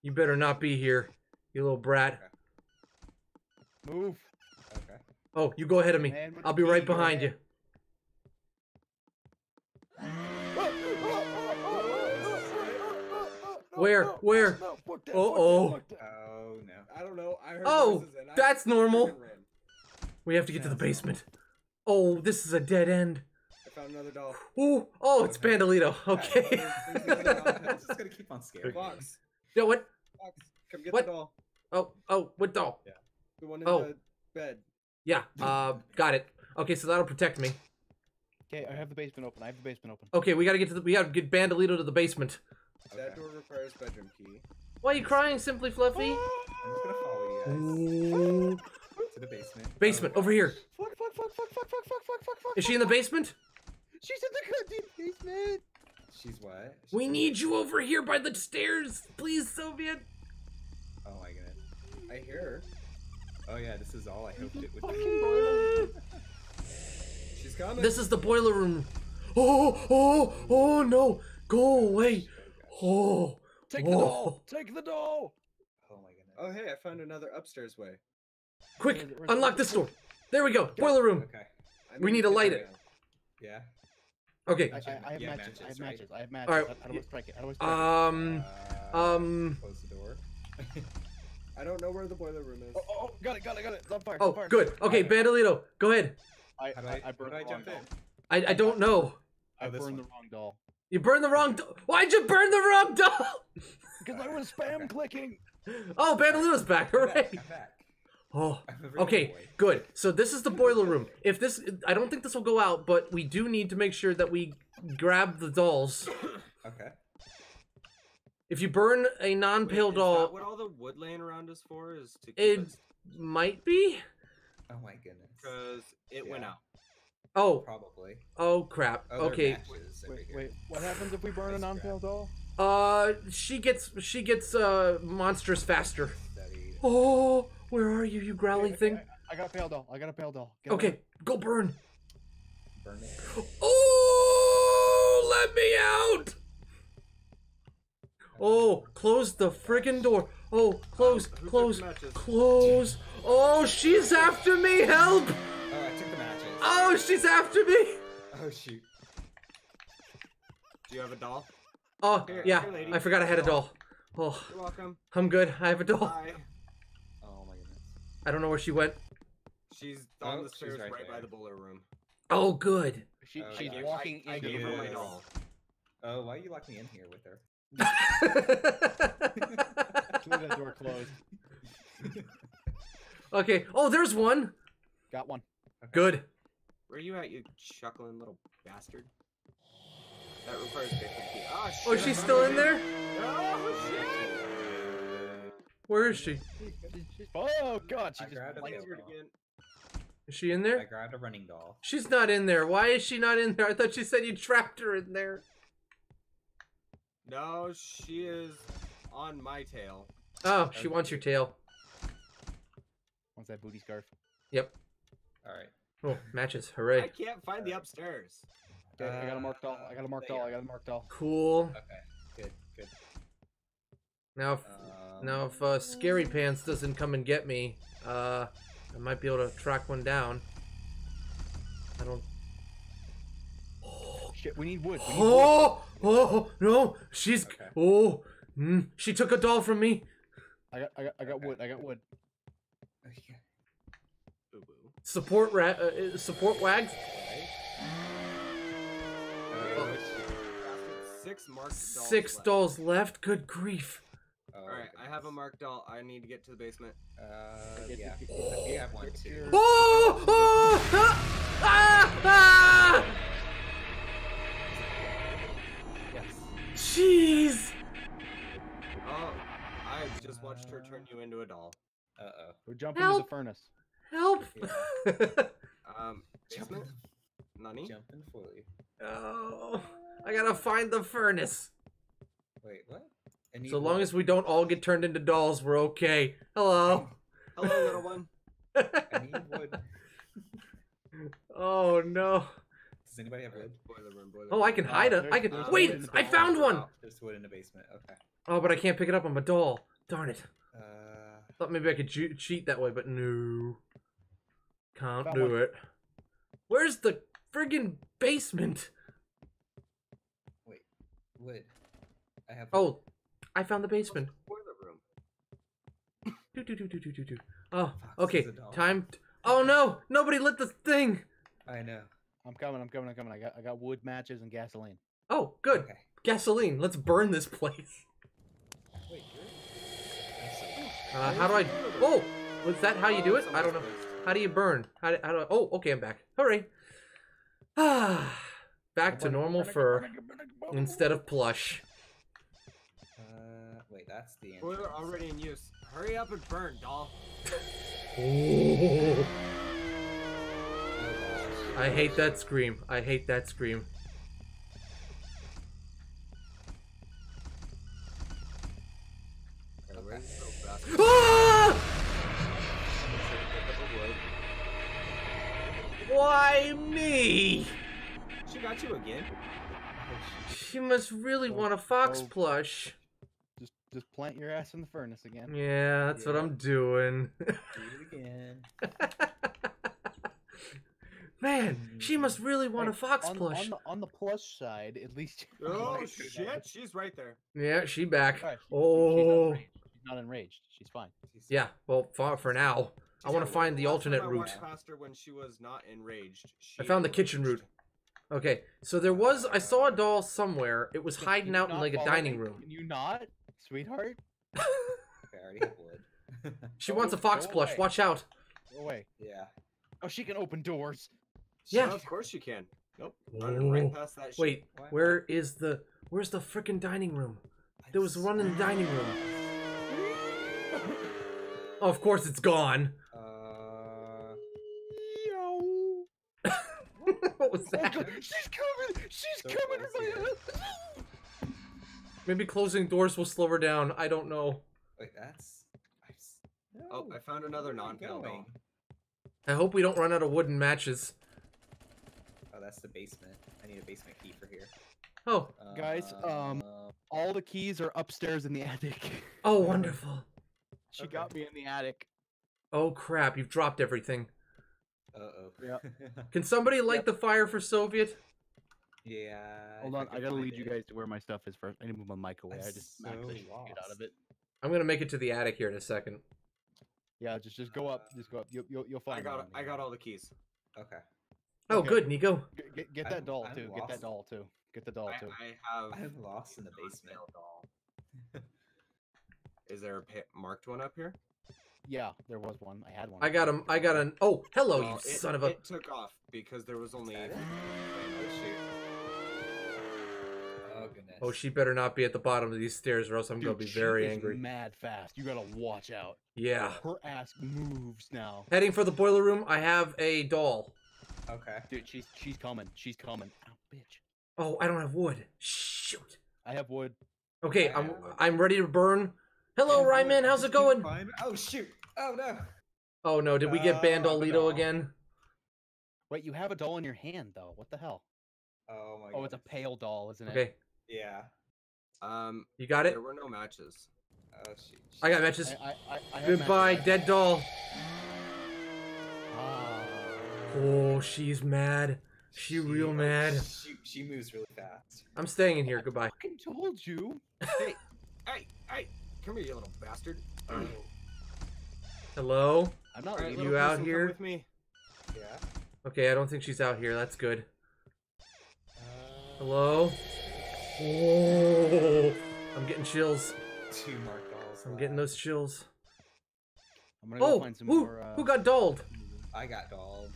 You better not be here, you little brat. Move. Okay. Oh, you go ahead of me. Man I'll be right key, go behind you. Where? Where? No, fuck that, Uh-oh. fuck that, fuck that. Oh Oh no. I don't know. I heard Oh, I that's normal. Freaking ran. We have to get to the basement. Oh, this is a dead end. I found another doll. Ooh, oh, it's Okay. Bandolito. Okay. there's- there's nothing wrong with it. It's just gonna keep on scaring. Fox, Yo, what? Fox, come get What? the doll. Oh, oh, what doll? Yeah. The one in Oh. the bed. Yeah, uh, got it. Okay, so that'll protect me. Okay, I have the basement open. I have the basement open. Okay, we gotta get to the. We gotta get Bandolito to the basement. Okay. That door requires bedroom key. Why are you crying, Simply Fluffy? I'm just gonna follow you guys to the basement. Basement, Oh, over here. Fuck, fuck, fuck, fuck, fuck, fuck, fuck, fuck, fuck, fuck. Is she in the basement? She's in the goddamn basement. She's what? She's We need you over here by the stairs, please, Soviet. Oh my god. I hear her. Oh yeah, this is all I hoped it would be. She's coming. This is the boiler room. Oh, oh, oh no! Go away. Oh, oh Take the oh. doll, Take the doll. Oh my goodness. Oh hey, I found another upstairs way. Quick! Where's it? Where's it? Unlock this door. There we go. Boiler room. Okay. I We need to light it. now. Yeah. Okay. I, I, I have Yeah, matches. I have matches, right? I have matches. Alright, How, how do I strike it? How do I strike Um, Uh, um. Close the door. <laughs> I don't know where the boiler room is. Oh, oh, oh, got it, got it, got it. It's on fire. it's on Oh, fire. good. Okay, Bandolito, go ahead. I, How do I, I, I how burned do I jump in? I, I don't know. I Oh, this burned one. the wrong doll. You burned the wrong. Do- Why'd you burn the wrong doll? <laughs> Because I was spam clicking. Oh, Bandolito's back. I'm back. I'm back. Oh, I'm a real okay, good. So this is the boiler room. If this, I don't think this will go out, but we do need to make sure that we grab the dolls. Okay. If you burn a non-pale doll, that what all the wood laying around is for? Is to keep It- us might be. Oh my goodness. because it went out. Oh, Probably. oh crap. Oh, Okay. Wait, wait. What happens if we burn a non-pale doll? Uh, she gets she gets uh monstrous faster. Oh, where are you, you growly Okay, thing? I, I got a pale doll. I got a pale doll. Get Okay, away. go burn. Burn it. Oh, let me out! Oh, close the friggin' door. Oh, close, Um, close, close. Oh, she's after me. Help! Oh, I took the matches. Oh, she's after me. Oh shoot. Do you have a doll? Oh, Here, yeah. here. I forgot I had a doll. Oh, You're welcome. I'm good. I have a doll. Bye. Oh my goodness. I don't know where she went. She's Oh, on the stairs right right, by the boiler room. Oh, good. She, Oh, she's I- walking I, I into gave the her my doll. Oh, why are you locking me in here with her? <laughs> <laughs> Leave that door closed. <laughs> okay. Oh, there's one. Got one. Good. Where are you at, you chuckling little bastard? That requires bacon key. Ah, shit. Oh, she's still in there. Oh, shit. Where is she? Oh god, she I just grabbed a blanked pale doll. again. Is she in there? I grabbed a running doll. She's not in there. Why is she not in there? I thought she said you trapped her in there. No, she is on my tail. Oh, she wants your tail. Wants that booty scarf. Yep. All right. Oh, matches. Hooray. I can't find the uh, upstairs. Okay, I got a marked doll. I got a marked doll. I got a marked doll. Cool. Okay. Good. Good. Now, if, Um, now if uh, Scary Pants doesn't come and get me, uh, I might be able to track one down. I don't. Oh, Shit, we need wood. We need wood. Oh, oh no! She's Okay. oh, mm, she took a doll from me. I got, I got, I got Okay. wood. I got wood. Okay. Boo boo. Support ra- uh, uh, support wags. Oh, Six marked dolls. Six left. dolls left. Good grief. Oh, Alright, I have a marked doll. I need to get to the basement. Uh, yeah. get- We have one too. Oh! oh ah, ah, ah! Yes. Jeez! Oh, I just watched her turn you into a doll. Uh oh. We're jumping into the furnace. Help! <laughs> Um, basement? Nani? Jumping fully. oh, I gotta find the furnace. Wait, what? I need So long as we don't all get turned into dolls, we're okay. Hello. <laughs> Hello, little one. I need wood. <laughs> oh no. Does anybody have wood? Boiler room, boiler Oh, I can Uh, hide it. I can. there's Wait, wood I found one. Oh, There's wood in the basement. Okay. Oh, but I can't pick it up. I'm a doll. Darn it. Uh, Thought maybe I could ju- cheat that way, but no. Can't Found do one. it. Where's the friggin' basement? wait. Wood. I have. Oh, I found the basement. Boiler room. Do, do, do, do, do, do, do. Oh, Fox okay. is. Time. t- Oh no! Nobody lit the thing. I know. I'm coming. I'm coming. I'm coming. I got I got wood matches and gasoline. Oh, good. Okay. Gasoline. Let's burn this place. Wait, Uh, how do I? Oh, was that how you do it? I don't know. How do you burn? How do, how do I... Oh, okay, I'm back. Hurry. Ah, <sighs> back to normal fur instead of plush. Wait, that's the Boiler entrance. already in use. Hurry up and burn, doll. Oh. <laughs> I hate that scream. I hate that scream. Okay, where's the little bastard? <laughs> Ah! Pick up a wood. Why me? She got you again. She must really want a fox plush. Just just plant your ass in the furnace again. Yeah, that's what I'm doing. Do it again. <laughs> Man, she mm-hmm. must really want a fox on, plush. On the, on the plush side, at least. Oh <laughs> might do that. shit, she's right there. Yeah, she back. Alright, she- Oh, She's not enraged. She's fine. She's- yeah. Well, for, for now, I want to find the alternate route. walked past her when she was not enraged. I she found the kitchen enraged. route. Okay, so there was I saw a doll somewhere. It was hiding out in like a dining room. Can you not, sweetheart? I already have wood. <laughs> She Go- wants a fox plush. away. Watch out. Go away. yeah. Oh, she can open doors. Yeah. of course you can. Nope. Running right Oh. past that shit. Wait, Why where is the where's the frickin' dining room? There was one in the dining room. Oh, <laughs> of course it's gone. Uh, <laughs> what was that? she's coming. She's So coming Maybe closing doors will slow her down. I don't know. wait, that's. I s- Oh, I found another where are you non-pale doll. I hope we don't run out of wooden matches. Oh, that's the basement. I need a basement key for here. Oh, Guys, um, Uh, All the keys are upstairs in the <laughs> attic. oh, wonderful. She Okay. got me in the attic. Oh crap! You've dropped everything. Uh-oh. Yep. <laughs> Can somebody light Yep. the fire for Soviet? Yeah. Hold on, I can gotta find lead you guys to where my stuff is first. I need to move my mic away. I I'm just smacked the so shit out of it. I'm gonna make it to the attic here in a second. Yeah, just just go up. Uh, just go up. You'll you'll, you'll find. I it got I got all the keys. Okay. Oh, Okay. good, Nico. Get, get, get that I'm- doll I'm too. Get that doll too. Get the doll I, too. I have. I'm lost in the non-pale basement. doll. <laughs> Is there a pa- marked one up here? Yeah, there was one. I had one. I got him. I got an. Oh, hello, Well, you it, son of a. It took off because there was only. Oh shoot! Oh. She better not be at the bottom of these stairs, or else I'm gonna be she very is angry. Mad fast. You gotta watch out. Yeah. Her ass moves now. Heading for the boiler room. I have a doll. Okay. Dude, she's she's coming. She's coming. Ow, bitch. Oh, I don't have wood. Shoot. I have wood. Okay, I I'm wood. I'm ready to burn. Hello, Ryman. I How's it going? climbing- Oh shoot! Oh no! Oh no, did we get Uh, Bandolito no. again? Wait, you have a doll in your hand though. What the hell? Oh my god. Oh, it's a pale doll, isn't it? Okay, Yeah. Um, you got it. there were no matches. Oh shoot. I got matches. I, I, I, I have Goodbye, matches. dead doll. Ah. Oh, she's mad. She real oh, mad. She, she moves really fast. I'm staying in here. Goodbye. fucking told you. <laughs> Hey, hey, hey! Come here, you little bastard! Hello. I'm not Alright, leaving. you out here? with me? Yeah. Okay, I don't think she's out here. That's good. Uh, Hello. Oh, I'm getting chills. Two mark dolls. I'm getting those chills. I'm gonna go Oh, find some who, more. Uh, who got dolled? I got dolled.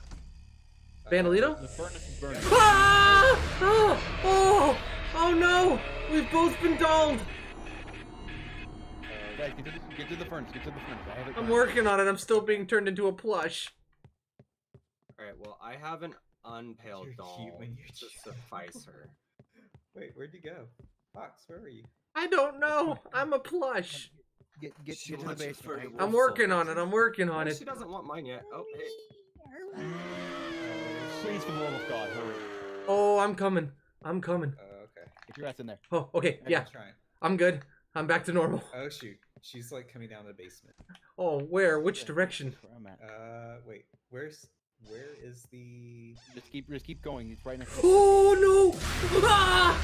Uh, Bandolito? The furnace is burning. Ah! Oh, oh, oh no! We've both been dolled. Guys, get to, the, get to the furnace. Get to the furnace. I have it. I'm working on it. I'm still being turned into a plush. Alright, well, I have an unpaled doll cute you're to <laughs> suffice her. Wait, where'd you go? Fox, where are you? I don't know. I'm a plush. Get get, She get to the wants you basement. for right? I'm wolf working soul. on it. I'm working on it. She doesn't want mine yet. Oh, hey. Please, for the love of God, hurry. Oh, I'm coming. I'm coming. Oh, okay. Get your ass in there. Oh, okay. I'm Yeah. I'm good. I'm back to normal. Oh shoot. She's like coming down the basement. Oh, where? Which direction? Where I'm at. Uh, wait. Where's where is the? Just keep just keep going. It's right next. to Oh no! Ah!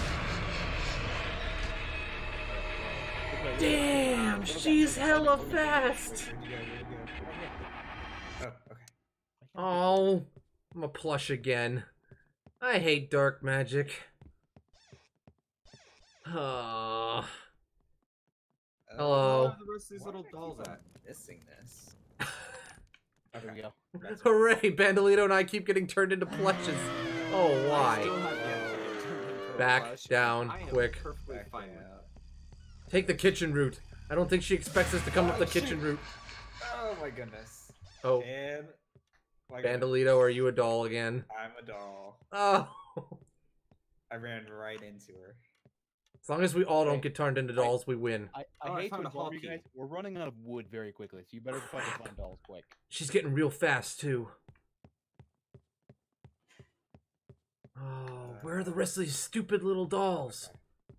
This way, this way. Damn, she's hella fast. Where'd you go? Where'd you go? Oh, okay. Oh, I'm a plush again. I hate dark magic. Ah. Hello. Where are the rest of these Why little do I keep dolls at? Missing this. There we go. <laughs> Hooray! Bandolito and I keep getting turned into plushes. Oh, why? still have yet to get turned into a Back plush, down, quick. Perfectly Back fine with out. Take the kitchen route. I don't think she expects us to come up the oh, kitchen route. Oh my goodness. Oh, And my Bandolito, are you a doll again? I'm a doll. Oh. I ran right into her. As long as we all don't get turned into dolls, we win. I, I Oh, I hate to found inform you guys. We're running out of wood very quickly, so you better <laughs> fucking find dolls quick. She's getting real fast, too. Oh, where are the rest of these stupid little dolls?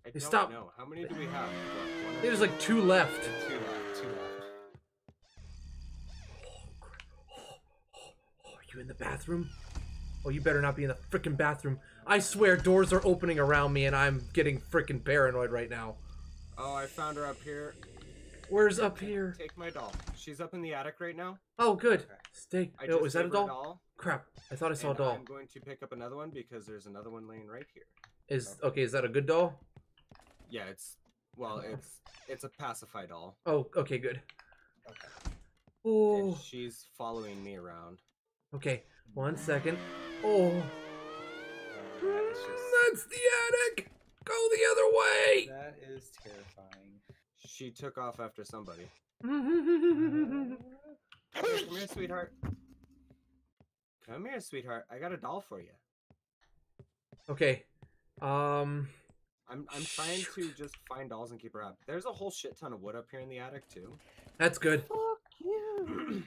I Hey, don't stop. know. How many do we have? What, one or There's like two left. Two left. Two left. Are you in the bathroom? Oh, you better not be in the freaking bathroom. I swear doors are opening around me and I'm getting freaking paranoid right now. Oh, I found her up here. Where's up here? Take my doll. She's up in the attic right now. Oh, good. Stay. I Oh, is that a her doll? Crap. I thought I saw a doll. I'm going to pick up another one because there's another one laying right here. Is okay, is that a good doll? Yeah, it's well, it's it's a pacify doll. Oh, okay, good. Okay. Oh, And she's following me around. okay. One second. <sighs> Oh, that is just. that's the attic. Go the other way. That is terrifying. She took off after somebody. <laughs> come here, sweetheart. Come here, sweetheart. I got a doll for you. Okay. Um. I'm I'm trying to just find dolls and keep her up. There's a whole shit ton of wood up here in the attic too. That's good. Fuck <clears throat>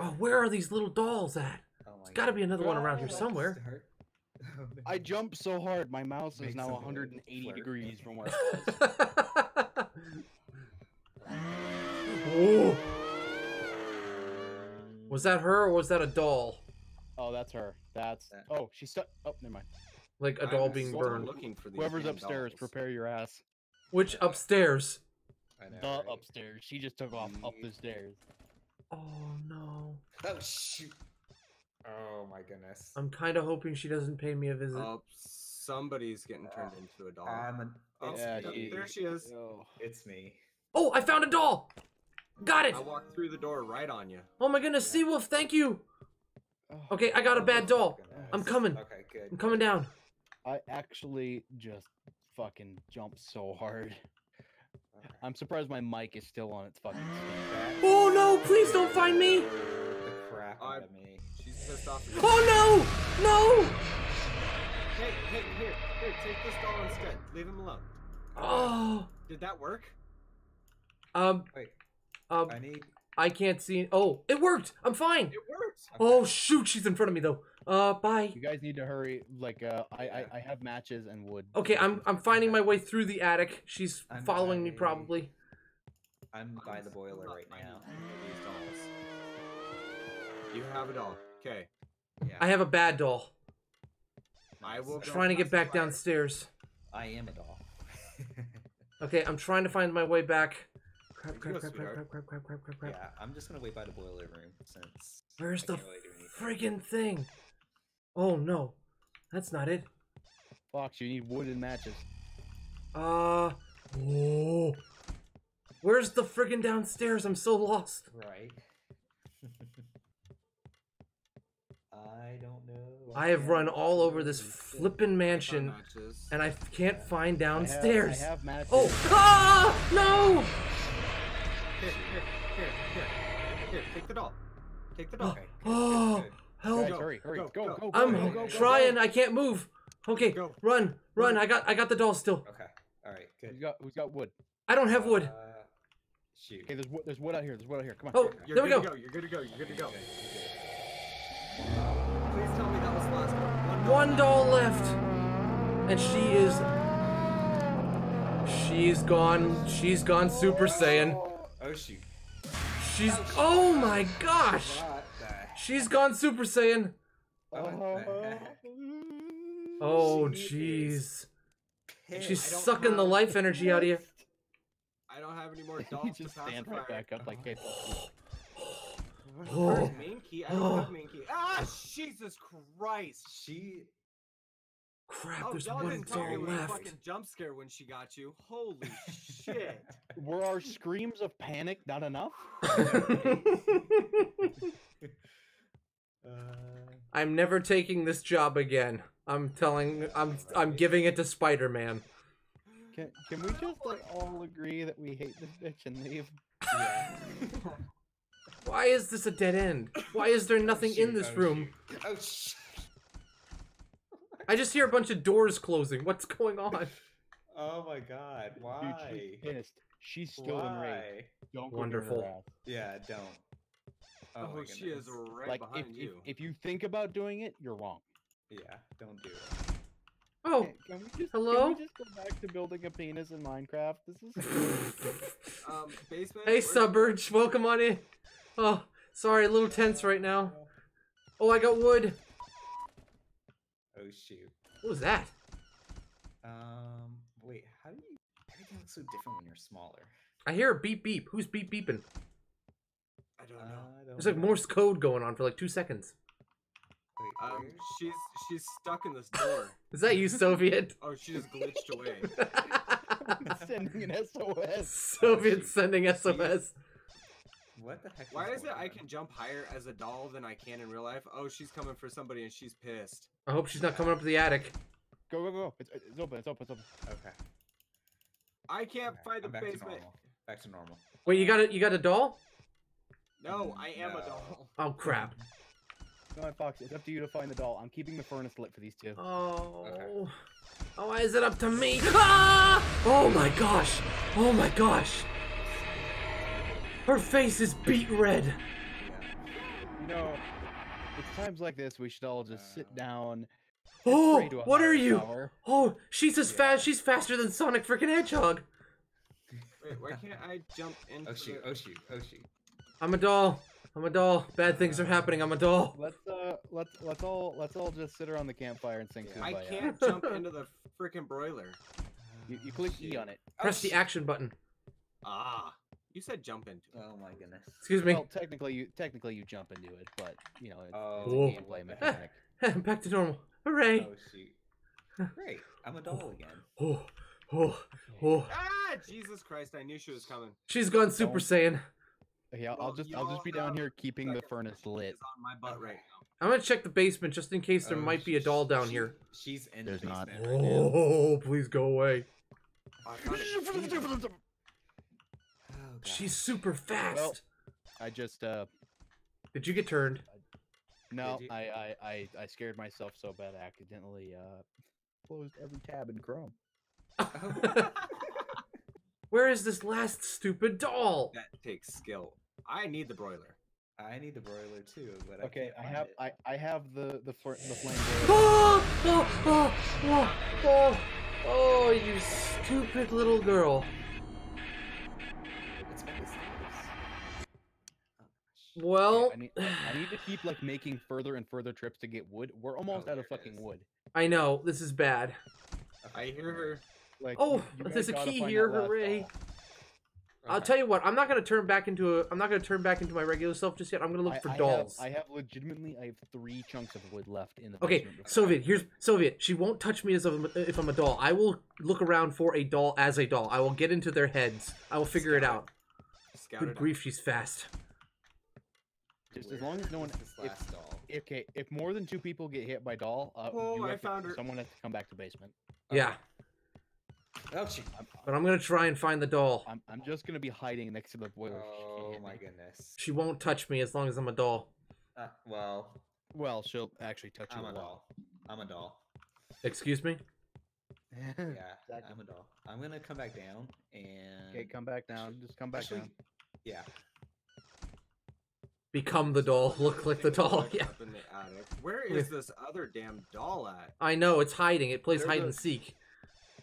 Oh, where are these little dolls at? My There's got to be another one around here somewhere. Oh. <laughs> I jumped so hard, my mouse is now 180 flirt. degrees from where it <laughs> was. <gasps> Was that her or was that a doll? Oh, that's her. That's. Oh, she's stuck. Oh, never mind. Like a doll I'm being burned. Looking for these Whoever's upstairs, dolls. prepare your ass. Which upstairs? I know, The right? upstairs. She just took off up the stairs. Oh no. Oh shoot! Oh my goodness. I'm kind of hoping she doesn't pay me a visit. Oh, somebody's getting turned <sighs> into a doll. I'm a. Oh, yeah, she- there she is. Oh. It's me. Oh, I found a doll. Got it. I walked through the door right on you. Oh my goodness, Seawolf, thank you. Oh. Okay, I got a bad doll. Goodness. I'm coming. Okay, good. I'm coming down. I actually just fucking jumped so hard. Okay. I'm surprised my mic is still on its fucking stand. Oh no, please don't find me. the crap out of me. She's pissed off. Oh no, no. Hey, hey, here, here, take this doll instead. Leave him alone. Oh. Did that work? Um. Wait, Um. I need. I can't see. Oh, it worked. I'm fine. It worked. Oh shoot, she's in front of me though. Uh, bye. You guys need to hurry. Like, uh, I, I, I have matches and wood. Okay, I'm I'm finding my way through the attic. She's I'm following me probably. I'm by the boiler right now. these dolls. You have a doll. Okay. Yeah. I have a bad doll. I will go Trying to get back pacify downstairs. I am a doll. <laughs> Okay, I'm trying to find my way back. Crap, You crap, go, crap, crap, sweetheart. crap, crap, crap, crap, crap. yeah, I'm just gonna wait by the boiler room since. Where's I the can't really friggin' thing? Oh no, that's not it. Fox, you need wood and matches. Uh, oh. Where's the friggin' downstairs? I'm so lost. Right. I don't know. I have run all over this anything. flippin' mansion, and I can't find I have- downstairs. I have. Oh, <laughs> ah, no! Here, here, here, here, here. Take the doll. Take the doll. Okay. Oh, good, good. help! Guys, hurry, hurry, go, go, go. go, go, I'm go, go, go, trying. go. I can't move. Okay, Go. run, run. Run. I got, I got the doll still. Okay. All right. Good. Who's got, who's got wood? I don't have wood. Uh, shoot. Okay, there's wood. There's wood out here. There's wood out here. Come on. Oh, You're there we good go. to go. You're good to go. You're good to go. One. One doll left, and she is. She's gone. She's gone Super Saiyan. Oh shoot. She's. Oh my gosh! What the heck? She's gone Super Saiyan. What the heck? Oh jeez. She's sucking the life energy out of you. I don't have any more dolls <laughs> just stand right back up like, hey, Where's main key? I don't have <gasps> main key. Ah, Jesus Christ! She. Crap, Oh, there's y'all one didn't tell me it was a left. fucking jump scare when she got you. Holy shit! <laughs> were our screams of panic not enough? <laughs> Uh, I'm never taking this job again. I'm telling I'm I'm giving it to Spider-Man. Can, can we just like all agree that we hate this bitch and leave? yeah. <laughs> Why is this a dead end? Why is there nothing in shoot, this oh, room? Oh sh. I just hear a bunch of doors closing. What's going on? <laughs> Oh my god. Dude, Why? she's pissed. She's still in Why? Don't go her Wonderful. Yeah, don't. Oh, my she is goodness. right Like behind if, if you. if you think about doing it, you're wrong. Yeah, don't do it. Oh, Can, can we just hello? Can we just go back to building a penis in Minecraft? This is <laughs> Um, basement. hey where's- Suburge, welcome on in. Oh, sorry, a little tense right now. Oh, I got wood. Oh shoot. What was that? Um. Wait. How do you? Everything looks so different when you're smaller. I hear a beep beep. Who's beep beeping? I don't Uh, know. I don't There's like know. Morse code going on for like two seconds. Wait, Um, she's she's stuck in this door. <laughs> Is that you, <laughs> Soviet? Oh, she just glitched away. <laughs> sending an SOS. Soviet sending SOS. What the heck? Why is it going I can jump higher as a doll than I can in real life? Oh, she's coming for somebody and she's pissed. I hope she's not coming up to the attic. Go go go! It's, it's open. It's open. It's open. Okay. I can't okay, find the I'm back to basement. normal. Back to normal. Wait, you got a you got a doll? No, I am a doll. Oh crap. <laughs> Go on, Fox. It's up to you to find the doll. I'm keeping the furnace lit for these two. Oh. Oh, why is it up to me? Ah! Oh my gosh. Oh my gosh. Her face is beet red. You know, it's times like this we should all just sit down. Oh, pray to a what are you? power. Oh, she's as Yeah. fast. She's faster than Sonic freaking Hedgehog. Wait, why can't I jump in? Oh shoot! Oh shoot! Oh shoot! I'm a doll. I'm a doll. Bad things are happening. I'm a doll. Let's uh, let's let's all let's all just sit around the campfire and sing Yeah. I can't jump into the freaking broiler. <laughs> You, you click E on it. Press the shoot. action button. Ah, you said jump into it. Oh my goodness. Excuse me. Well, technically you technically you jump into it, but you know it's, Oh, it's a gameplay mechanic. <laughs> <laughs> Back to normal. Hooray. Oh shoot! Great! I'm a doll again. Oh, oh, oh. Ah, Jesus Christ! I knew she was coming. She's gone Super Don't- Saiyan. Okay, I'll, I'll Well, just you I'll all just be down here keeping the furnace lit. on my butt right now. I'm gonna check the basement just in case there Oh, might be a doll down she- here. She's in There's the not. basement right. Oh, please go away. <laughs> I found it. Oh, God. She's super fast. Well, I just uh Did you get turned? no? I, I I I scared myself so bad I accidentally uh closed every tab in Chrome. <laughs> Where is this last stupid doll? That takes skill. I need the broiler. I need the broiler too, but Okay, I, I have find I I have the the fl- the flame. <gasps> Oh, oh, oh, oh, oh, oh, you stupid little girl. Gosh. Well, I need <sighs> I need to keep like making further and further trips to get wood. We're almost Oh, out of fucking wood. I know this is bad. I hear her. Like Oh, you- you there's a key here, hooray. doll. I'll Okay. tell you what. I'm not gonna turn back into a. I'm not gonna turn back into my regular self just yet. I'm gonna look I- for I have- dolls. I have legitimately I have three chunks of wood left in the Okay, basement Soviet. Here's Soviet. She won't touch me as a, if I'm a doll. I will look around for a doll as a doll. I will get into their heads. I will figure it out. Scout Good it out. grief, she's fast. Just as long as no <laughs> one is this if, last doll. okay, if more than two people get hit by doll, uh, Oh, I have to- found her. someone has to come back to basement. Yeah, Oh shoot! I'm, but I'm gonna try and find the doll. I'm, I'm just gonna be hiding next to the boiler. so she Oh my goodness. She won't touch me as long as I'm a doll. Uh, well, Well, she'll actually touch you I'm a lot. doll. I'm a doll. Excuse me. <laughs> Yeah, Exactly. I'm a doll. I'm gonna come back down and. Okay, come back down. Just come back Actually, down. yeah. Become the doll. <laughs> Look like the doll. Yeah. up in the attic. Where is this other damn doll at? I know it's hiding. It plays There's hide a- and seek.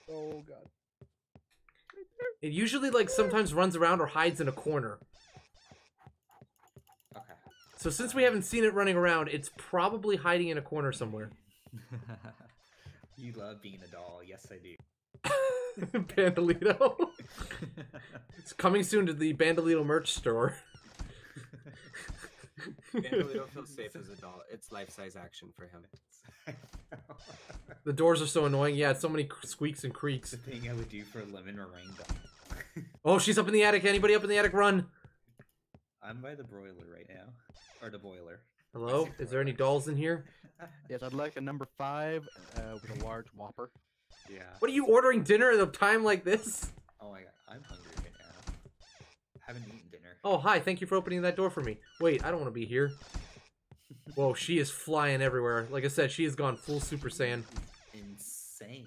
Oh god. It usually like sometimes runs around or hides in a corner. Okay. So since we haven't seen it running around, it's probably hiding in a corner somewhere. <laughs> <laughs> you love being a doll. Yes, I do. Bandolito. it's coming soon to the Bandolito merch store. Bandolito <laughs> feels safe as a doll. It's life size action for him. <laughs> The doors are so annoying. Yeah, it's so many squeaks and creaks. the thing I would do for a lemon meringue. <laughs> Oh, she's up in the attic. Anybody up in the attic? Run. I'm by the broiler right now, or the boiler. Hello? Is there any dolls in here? Yes, I'd like a number five uh, with a large whopper. Yeah. What are you ordering dinner at a time like this? Oh my god, I'm hungry right now. Haven't eaten dinner. Oh, hi. Thank you for opening that door for me. Wait, I don't want to be here. <laughs> Whoa, she is flying everywhere. Like I said, she has gone full Super Saiyan. Insane.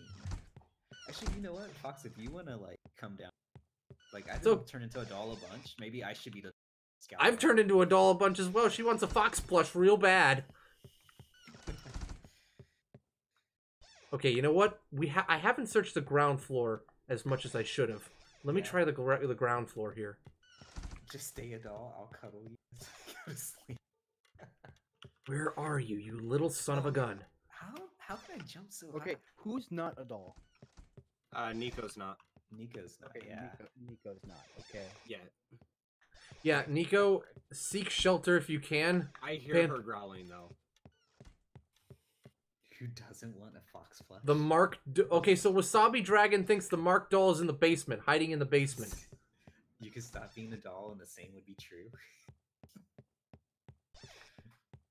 Actually, you know what, Fox? If you wanna like come down, like I So- turn into a doll a bunch. Maybe I should be the scout. I've turned into a doll a bunch as well. She wants a fox plush real bad. <laughs> Okay, you know what? We ha- I haven't searched the ground floor as much as I should have. Let me try the gra- the ground floor here. Just stay a doll. I'll cuddle you. Go to sleep. Where are you, you little son of a gun? How how can I jump so Okay, high? who's not a doll? Uh, Nico's not Nico's not. Okay, yeah. Nico, Nico's not. Okay. yet. Yeah, Nico, seek shelter if you can. I hear Ban- her growling though. Who doesn't want a fox flesh? The Mark. Okay, so Wasabi Dragon thinks the Mark doll is in the basement, hiding in the basement. <laughs> You could stop being a doll, and the same would be true.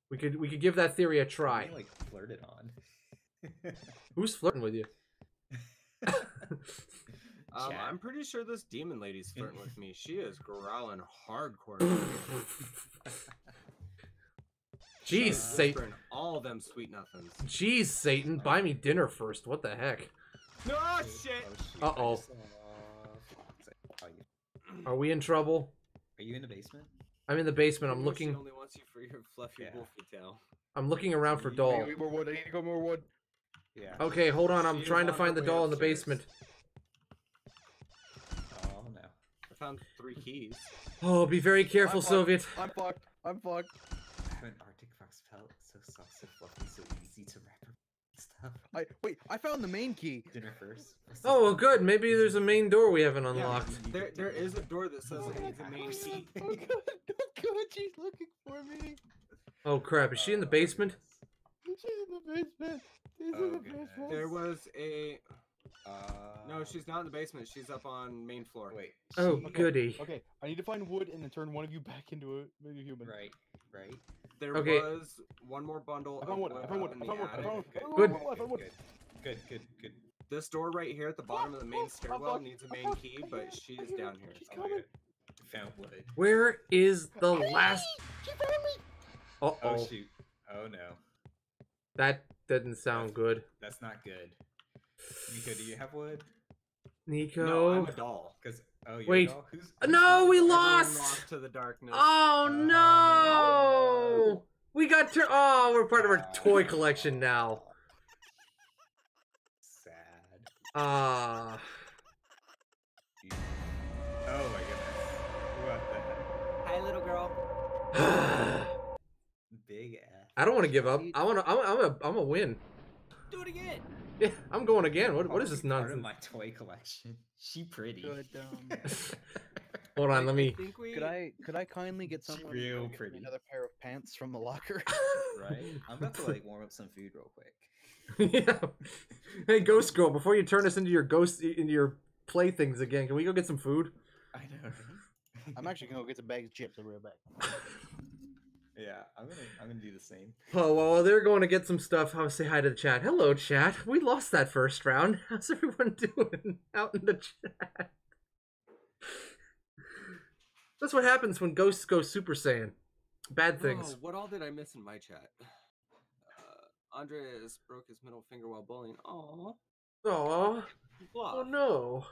We could we could give that theory a try. Something, like flirted on. <laughs> Who's flirting with you? <laughs> Um, I'm pretty sure this demon lady's flirting with me. She is growling hardcore. <laughs> Jeez, She's Satan. whispering all them sweet nothings. Jeez, Satan, buy me dinner first. What the heck? No shit. Uh-oh. I just saw Fox. I saw you. Are we in trouble? Are you in the basement? I'm in the basement. I'm She looking. only wants you for your fluffy Yeah. wolfy tail. I'm looking around for You- doll. more wood. I need to go more wood. Yeah. Okay, hold on. I'm She's trying to find the way doll in the upstairs. basement. Oh no. I found three keys. Oh, be very careful, I'm. Soviet. I'm fucked. I'm fucked. I have an Arctic fox pelt, so soft, so fluffy, so easy to wrap around stuff. <laughs> I wait. I found the main key. Dinner first. Oh, well, good. Maybe there's a main door we haven't Yeah, unlocked. there, there is a door that says it needs a main key. <laughs> Oh god! <laughs> Oh god! She's looking for me. Oh crap! Is she in the basement? She's in the basement. She's Oh, in the goodness. basement. There was a Uh, no. She's not in the basement. She's up on main floor. Wait. Oh, she- goody. Okay, I need to find wood and then turn one of you back into a into a human. Right. Right. There Okay. was one more bundle. I found of wood. I found wood. I found wood. I found wood. Good. I found Good. wood, I found wood. Good. Good. Good. This door right here at the bottom of the main stairwell needs a I'm main key, but she is down here. She's Oh, coming. good. Found wood. Where is the last? She found me. Uh Oh oh. shoot. Oh no. That doesn't sound good. That's not good. Nico, do you have wood? Nico. No, I'm a doll. Because oh, Wait. Who's, Uh, who's no, we lost! Lost to the darkness. Oh Oh, no! no. We got to. Oh, we're part of our toy collection now. Sad. Ah. You- Oh my goodness. What the heck? Hi, little girl. <sighs> Big ass. I don't want to give up. I want to. I'm. I'm a. I'm a win. Do it again. Yeah, I'm going again. What? What is this Part of nonsense? my toy collection. She pretty. Good. Um, <laughs> Hold on. Let I me. think we. could I could I kindly get She's someone real get pretty. another pair of pants from the locker? <laughs> Right? I'm about to like warm up some food real quick. yeah. Hey, Ghost Girl. Before you turn us into your ghost into your playthings again, can we go get some food? I know. I'm actually gonna go get some bags of chips. I'll be back. <laughs> Yeah, I'm gonna I'm gonna do the same. Oh well, while they're going to get some stuff. I'll say hi to the chat. Hello, chat. We lost that first round. <laughs> How's everyone <laughs> doing out in the chat? That's what happens when ghosts go Super Saiyan. Bad things. Oh, what all did I miss in my chat? Uh, Andres broke his middle finger while bowling. Aww. Aw. Bluff. Oh no.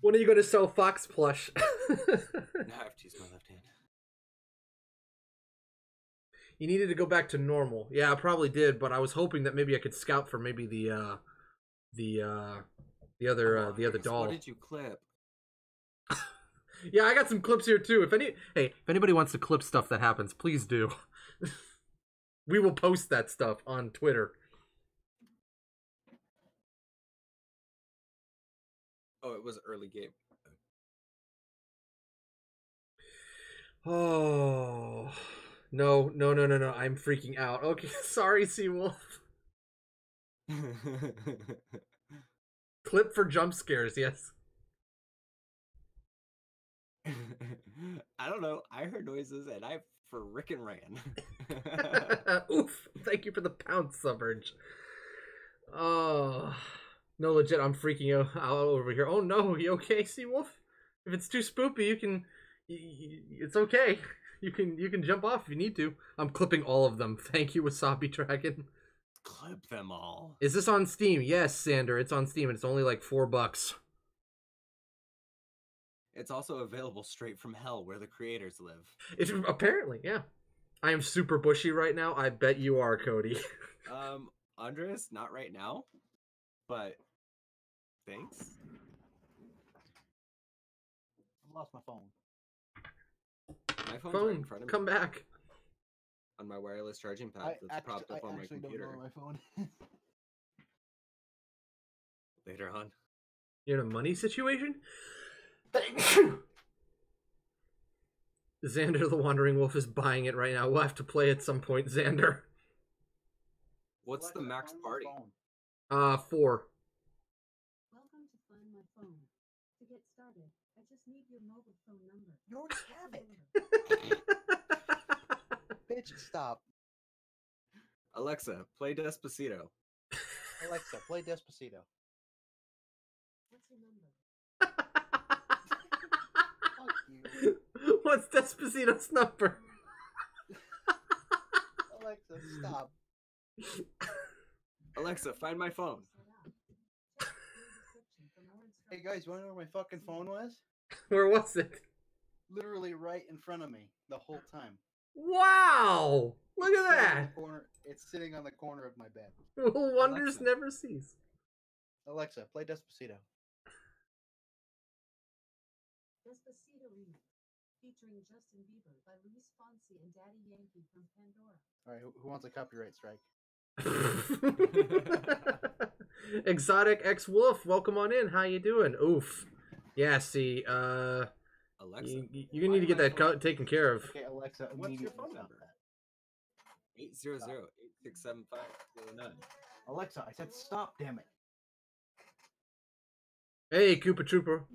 When are you going to sell Fox plush? <laughs> Now I have to use my left hand. You needed to go back to normal. Yeah, I probably did, but I was hoping that maybe I could scout for maybe the uh the uh the other uh, the other doll. What did you clip? <laughs> Yeah, I got some clips here too. If any hey, if anybody wants to clip stuff that happens, please do. <laughs> we will post that stuff on Twitter. Oh, it was early game. Oh no, no, no, no, no! I'm freaking out. Okay, <laughs> sorry, Seawolf. <laughs> Clip for jump scares, yes. <laughs> I don't know. I heard noises and I frickin' ran. Oof! Thank you for the pound suburge. Oh ah, no, legit, I'm freaking out, over here. Oh no, you okay, Seawolf? If it's too spoopy, you can. It's okay. You can you can jump off if you need to. I'm clipping all of them. <laughs> Thank you, Wasabi Dragon. Clip them all. Is this on Steam? Yes, Sander, it's on Steam and it's only like four bucks. It's also available straight from hell where the creators live. It's apparently, yeah. I am super bushy right now. I bet you are, Cody. <laughs> Um, Andres, not right now, but thanks. I lost my phone. My phone's right in Phone, front of me come back. on my wireless charging pad I, that's act- propped I up on my actually computer. don't know my phone. <laughs> Later on. You're in a money situation? Xander the Wandering Wolf is buying it right now. We'll have to play at some point, Xander. What's the max party? phone. Uh, four. Welcome to Find My Phone. To get started, I just need your mobile phone number. You already have it. <laughs> Bitch, stop. Alexa, play Despacito. Alexa, play Despacito. What's your number? Fuck you. <laughs> What's Despacito's number? <laughs> Alexa, stop. Alexa, find my phone. Set up. Check the description for more Hey guys, you wanna know where my fucking phone was? <laughs> Where was it? Literally right in front of me the whole time. Wow! Look It's at that! Corner, it's sitting on the corner of my bed. <laughs> Wonders Alexa. never cease. Alexa, play Despacito. Despacito featuring Justin Bieber by Luis Fonsi and Daddy Yankee from Pandora. All right, who, who wants a copyright strike? <laughs> Exotic X Wolf, welcome on in. How you doing? Oof. Yeah, see, uh, Alexa, you, you, you need to get that co- taken care of. Okay, Alexa, What's your phone number? that. 800 8675 Alexa, I said stop, damn it. Hey, Koopa Trooper,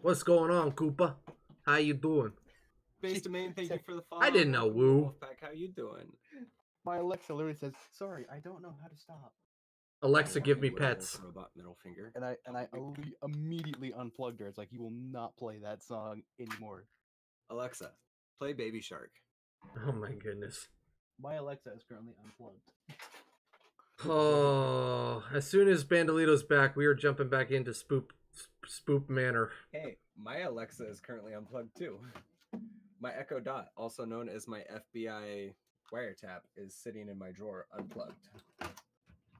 what's going on, Koopa? How you doing? Base domain, thank you for the follow. I didn't know, Woo. Wolfpack, how you doing? My Alexa literally says, "Sorry, I don't know how to stop," Alexa, give me pets. Robot middle finger. and I and I <laughs> alle- immediately unplugged her. It's like you will not play that song anymore. Alexa, play Baby Shark. Oh my goodness. My Alexa is currently unplugged. Oh, as soon as Bandolito's back, we are jumping back into Spoop Spoop Manor. Hey, my Alexa is currently unplugged too. My Echo Dot, also known as my FBI wiretap, is sitting in my drawer unplugged.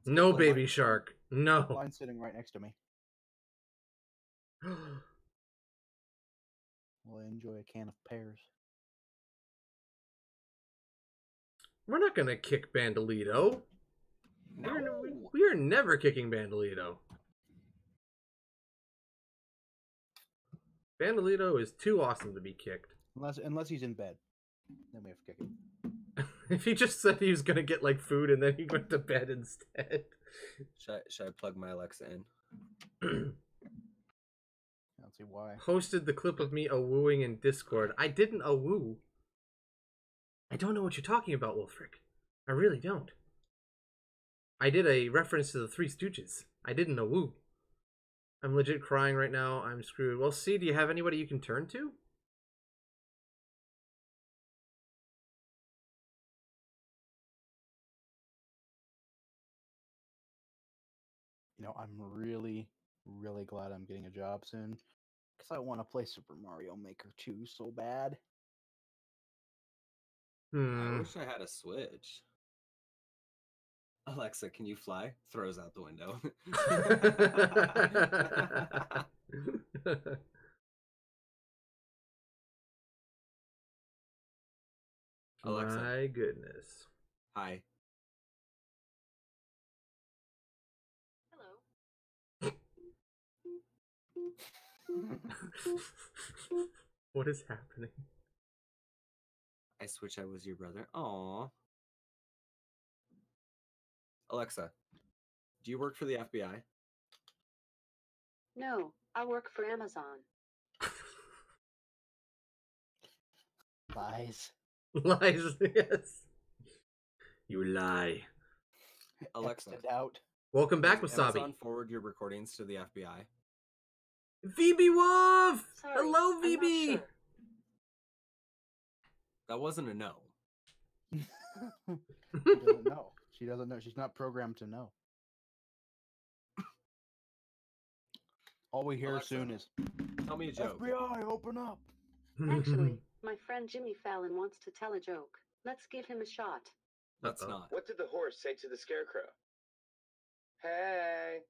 No baby shark. No. Mine's sitting right next to me. <gasps> Well, I enjoy a can of pears. We're not gonna kick Bandolito. We're, we, we are never kicking Bandolito. Bandolito is too awesome to be kicked. Unless unless he's in bed, then we have to kick him. If <laughs> he just said he was gonna get like food and then he went to bed instead. Should I, should I plug my Alexa in? I don't see why. Posted the clip of me a wooing in Discord. I didn't a woo. I don't know what you're talking about, Wolfric. I really don't. I did a reference to the Three Stooges. I didn't a woo. I'm legit crying right now. I'm screwed. Well, see, do you have anybody you can turn to? You know, I'm really, really glad I'm getting a job soon. Because I want to play Super Mario Maker 2 so bad. I Hmm. wish I had a Switch. Alexa, can you fly? Throws out the window. <laughs> <laughs> Alexa. My goodness. Hi. <laughs> what is happening? I switch. I was your brother. Aw. Alexa, do you work for the FBI? No, I work for Amazon. <laughs> Lies. Lies, <laughs> yes. You lie. Alexa, Xed out. Welcome back, does Wasabi. Amazon forward your recordings to the FBI. VB Wolf! Sorry, Hello, I'm VB! sure. That wasn't a no. she doesn't know. She doesn't know. She's not programmed to know. All we hear Alexa, soon is Tell me a joke. FBI, open up. Actually, my friend Jimmy Fallon wants to tell a joke. Let's give him a shot. Let's Uh-oh. not. What did the horse say to the scarecrow? Hey.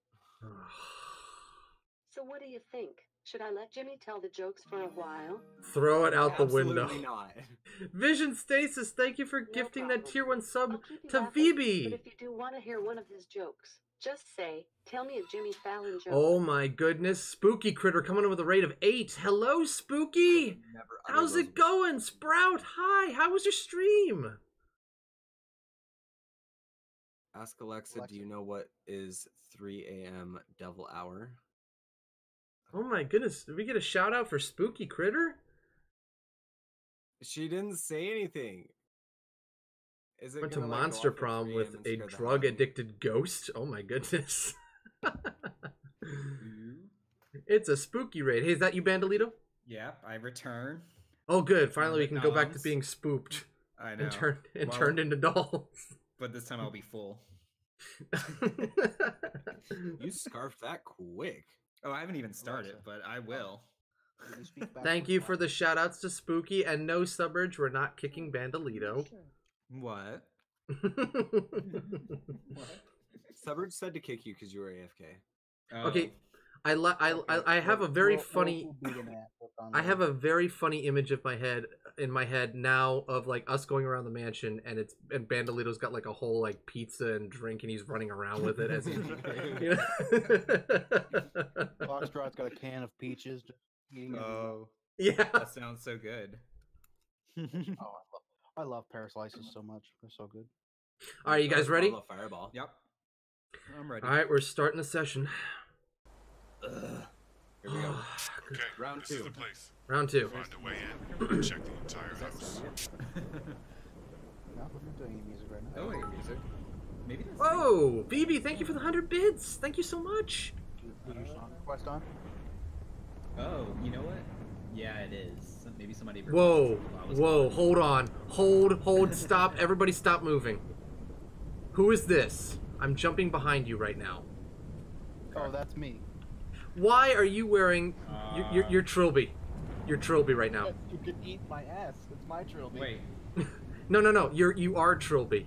So what do you think? Should I let Jimmy tell the jokes for a while? Throw it out the window. Absolutely not. <laughs> Vision Stasis, thank you for No gifting that tier 1 sub I'll keep you to laughing, But if you do want to hear one of his jokes, just say, "Tell me a Jimmy Fallon joke." Oh my goodness. Spooky Critter coming in with a rate of 8. Hello, Spooky! How's it going? Sprout, hi! How was your stream? Ask Alexa, Alexa. do you know what is 3 a.m. devil hour? Oh my goodness. Did we get a shout out for Spooky Critter? She didn't say anything. Is it Went to like, Monster Prom with a scare the hell drug out of me? addicted ghost. Oh my goodness. <laughs> it's a spooky raid. Hey, is that you, Bandolito? Yeah, I return. Oh, good. Finally, we can go back to being spooked I know. and turned and Well, turned into dolls. But this time I'll be full. <laughs> You scarfed that quick. Oh, I haven't even started, Alexa. but I will. <laughs> Can you Thank you for the shout outs to Spooky and no suburbs. We're not kicking Bandolito. What? <laughs> <laughs> Suburb said to kick you because you were AFK. Oh, Okay, I, li- I, I I have a very we'll- funny. we'll beat an ass up on I have a very funny image of my head in my head now of like us going around the mansion and it's and Bandolito's got like a whole like pizza and drink and he's running around with it as he's you know? Foxtrot's got a can of peaches. Just eating it. Oh, yeah. that sounds so good. Oh, I love, I love pear slices so much. They're so good. All right, you guys ready? Follow Fireball. Yep. I'm ready. All right, we're starting the session. Here we go. <sighs> Okay, Round this is two. the place. Round two. Find a way in <clears throat> check the entire house. No, we're <laughs> not doing any music right now. oh wait, music. Maybe that's Whoa, BB, thank you for the hundred bids. Thank you so much. Is your song request on? Oh, you know what? Yeah, it is. Maybe somebody. Whoa, requested it while I was whoa, gone. hold on, hold, hold, <laughs> stop, everybody, stop moving. Who is this? I'm jumping behind you right now. Oh, that's me. Why are you wearing your your, your trilby? Your trilby right now. You could eat my ass. It's my trilby. Wait, <laughs> No, no, no. You're you are trilby.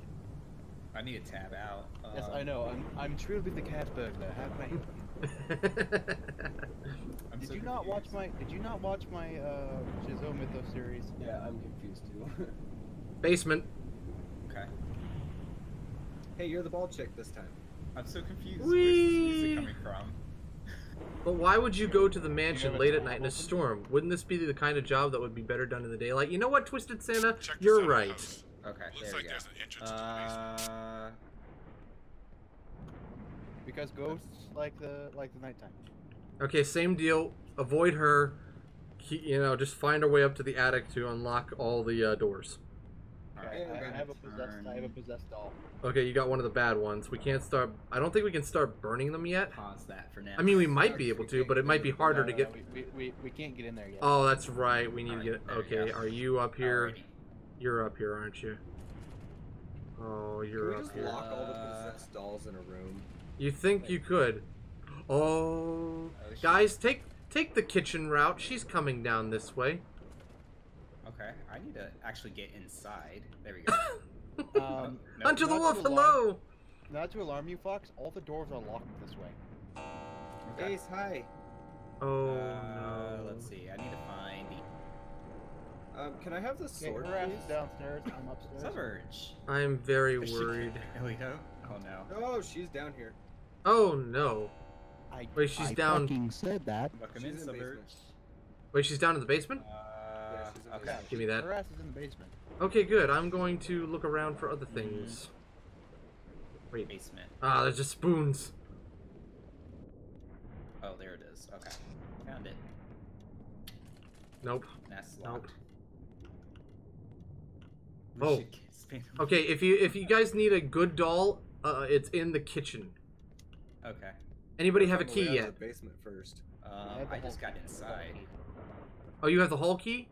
I need to tab out. Yes, Um, I know. I'm I'm Trilby the cat burglar. How can I help you? I'm Did so you not watch my Did you not watch my uh Shizo Mythos series? Yeah, I'm confused too. <laughs> Basement. Okay. Hey, you're the ball chick this time. I'm so confused. Where's this music coming from? But why would you go to the mansion late at night in a storm? Wouldn't this be the kind of job that would be better done in the daylight? You know what, Twisted Santa? Check You're out of the right. house. Okay, Looks there like we go. there's an entrance to the basement. Uh, Because ghosts like the like the nighttime. Okay, same deal. Avoid her. He, you know, just find our way up to the attic to unlock all the uh, doors. Alright, I, I'm I, I gonna have a possessed. I have a possessed doll. Okay, you got one of the bad ones. We can't start. I don't think we can start burning them yet. Pause that for now. I mean, we might be able to, but it might be harder No, to get. we, we, we, we can't get in there yet. Oh, that's right. We need to get. Okay, go. are you up here? Alrighty. You're up here, aren't you? Oh, you're we up just here. lock all the Uh, possessed dolls in a room? You think you could? Oh, Oh, guys, take take the kitchen route. She's coming down this way. Okay, I need to actually get inside. There we go. <laughs> Um, No, Hunter the Wolf, hello. Not to alarm you, Fox. All the doors are locked this way. Okay. Ace, hi. Oh uh, no. Let's see. I need to find the Um, can I have the sword, her ass is please? downstairs. I'm upstairs. Suburge. I'm very Is she- worried. <laughs> Elito? Oh no. Oh, she's down here. Oh no. I, Wait, she's I down- fucking said that. She's in, in suburbs. basement. Wait, she's down in the basement? Uh, she's okay. Give me that. Her ass is in the basement. Okay, good. I'm going to look around for other things. Wait. Basement. Ah, there's just spoons. Oh, there it is. Okay. Found it. Nope. That's Nope. locked. We Oh. should get spam- Okay, if you if you guys need a good doll, uh, it's in the kitchen. Okay. Anybody have a Found the way key out yet? The basement first. Um, have the I just got inside. Oh, you have the whole key?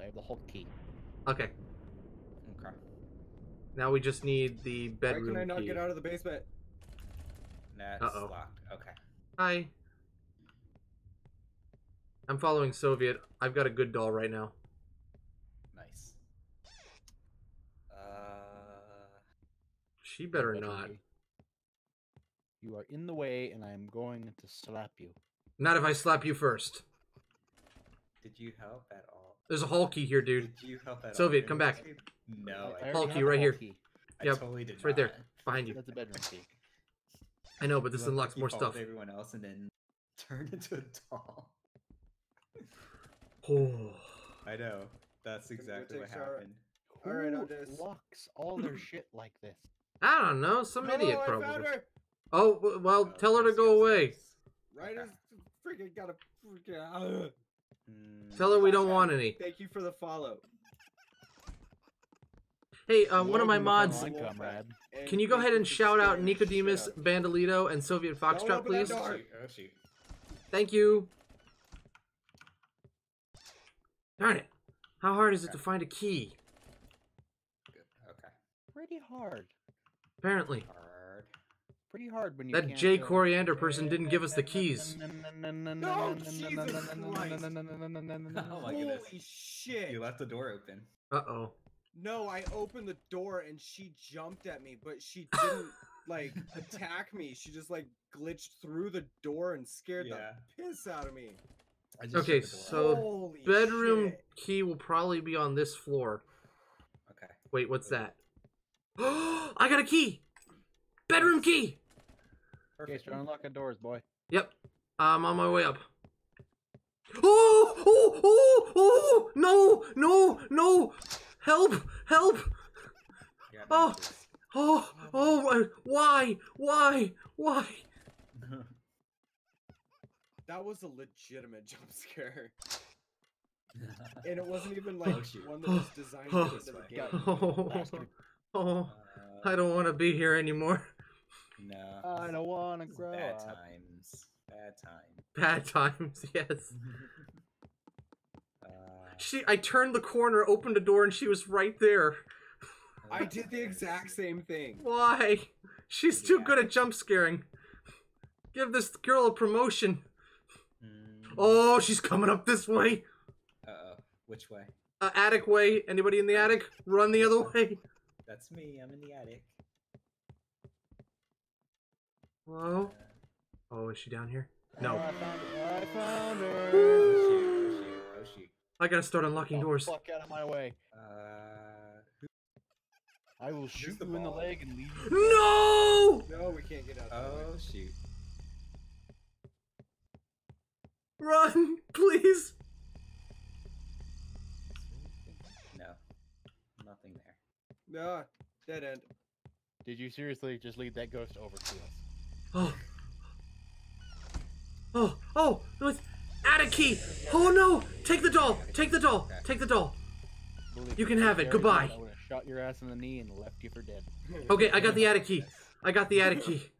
Already, yes. I have the whole key. Okay. Okay. Now we just need the bedroom. Why bedroom can I not key. get out of the basement? That's Uh-oh. locked. Okay. Hi. I'm following Soviet. I've got a good doll right now. Nice. Uh. She better Bedroom not. key. You are in the way, and I am going to slap you. Not if I slap you first. Did you help at all? There's a hall key here, dude. You help? Soviet, come back. No, I I, Hall key right here. key. I Yep, totally did It's right there, behind you. That's a bedroom key. I know, but this You left- unlocks you more stuff. Everyone else and then <laughs> turned into a doll. Oh. I know. That's exactly what happened. All right, Who I'll locks all their <clears throat> shit like this? I don't know, some no, idiot I probably. found her. Oh well, Oh, tell her to go away. Right as freaking got a freaking. Uh, Ugh. Mm, Tell her we don't want any. Thank you for the follow. Hey, uh, one of my mods, comrade. Can you go ahead and shout out scaring the shit Nicodemus, out of me. Bandolito, and Soviet Foxtrot, please? door. shoot, shoot. Thank you. Darn it. How hard is it to find a key? Good. Okay. Pretty hard. Apparently. Hard. Pretty hard when you That can't, Jay uh, Coriander person didn't give us the keys. No, Jesus Christ. <laughs> Oh my goodness. Holy shit! You left the door open. Uh-oh. No, I opened the door and she jumped at me, but she didn't <laughs> like attack me. She just like glitched through the door and scared Yeah. the piss out of me. Okay, shut the door. so Holy Bedroom shit. key will probably be on this floor. Okay. Wait, what's that? <gasps> I got a key! Bedroom key! Okay, Perfect. start unlocking doors, boy. Yep. I'm on my way up. Oh! Oh! Oh! Oh! No! No! No! Help! Help! Oh. Oh! Oh! Why? Why? Why? <laughs> That was a legitimate jump scare. <laughs> And it wasn't even like Oh, shoot. one that was <sighs> designed Oh. for the This way. game. Oh! Bastard. <laughs> Oh! Uh, I don't want to be here anymore. No. I don't wanna This is grow Bad up. times. Bad times. Bad times, <laughs> yes. uh, She, I turned the corner, opened the door, and she was right there. <laughs> I did the exact same thing. Why? She's too Yeah. good at jump scaring. Give this girl a promotion. Mm, Oh, she's coming up this way. Uh-oh. Which way? Uh, attic way. Anybody in the attic? Run the other way. That's me. I'm in the attic. Hello? Oh, is she down here? Oh, No. I found her. I found her. shoot. Oh shoot. Oh shoot. I gotta start unlocking Get the doors. Fuck out of my way. Uh. I will shoot the you in the leg and leave you. No! No, we can't get out. that way. Oh shoot. Run, <laughs> please. No. Nothing there. No, dead end. Did you seriously just lead that ghost over to us? Oh. Oh, oh, it was with attic key. Oh no! Take the doll. Take the doll. Take the doll. You can have it. Goodbye. I would have shot your ass in the knee and left you for dead. Okay, I got the attic key. I got the attic key. <laughs>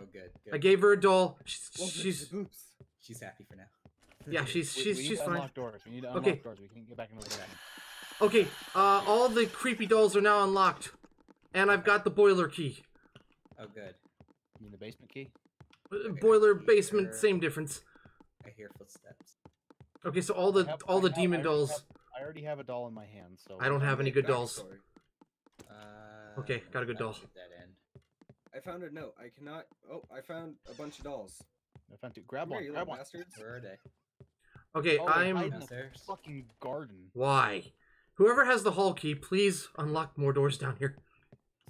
Oh good. good. I gave her a doll. She's, Well, she's oops. She's happy for now. yeah, she's We- she's we need she's to fine. unlock doors. We need to unlock Okay. doors. We can get back into the basement. Okay, uh, all the creepy dolls are now unlocked, and I've got the boiler key. Oh good. You need the basement key? Uh, Boiler, Here. basement, same difference. I hear footsteps. Okay, so all the have- all the have- demon I dolls. have- I already have a doll in my hand, so I don't have any good dolls. Backstory. Uh, Okay, got a good doll. was Dead end. I found a note. I cannot. Oh, I found a bunch of dolls. I found two. Grab Come one. you Grab one. bastards. Where are they? Okay, Oh, I'm. in the fucking garden. Why? Whoever has the hall key, please unlock more doors down here.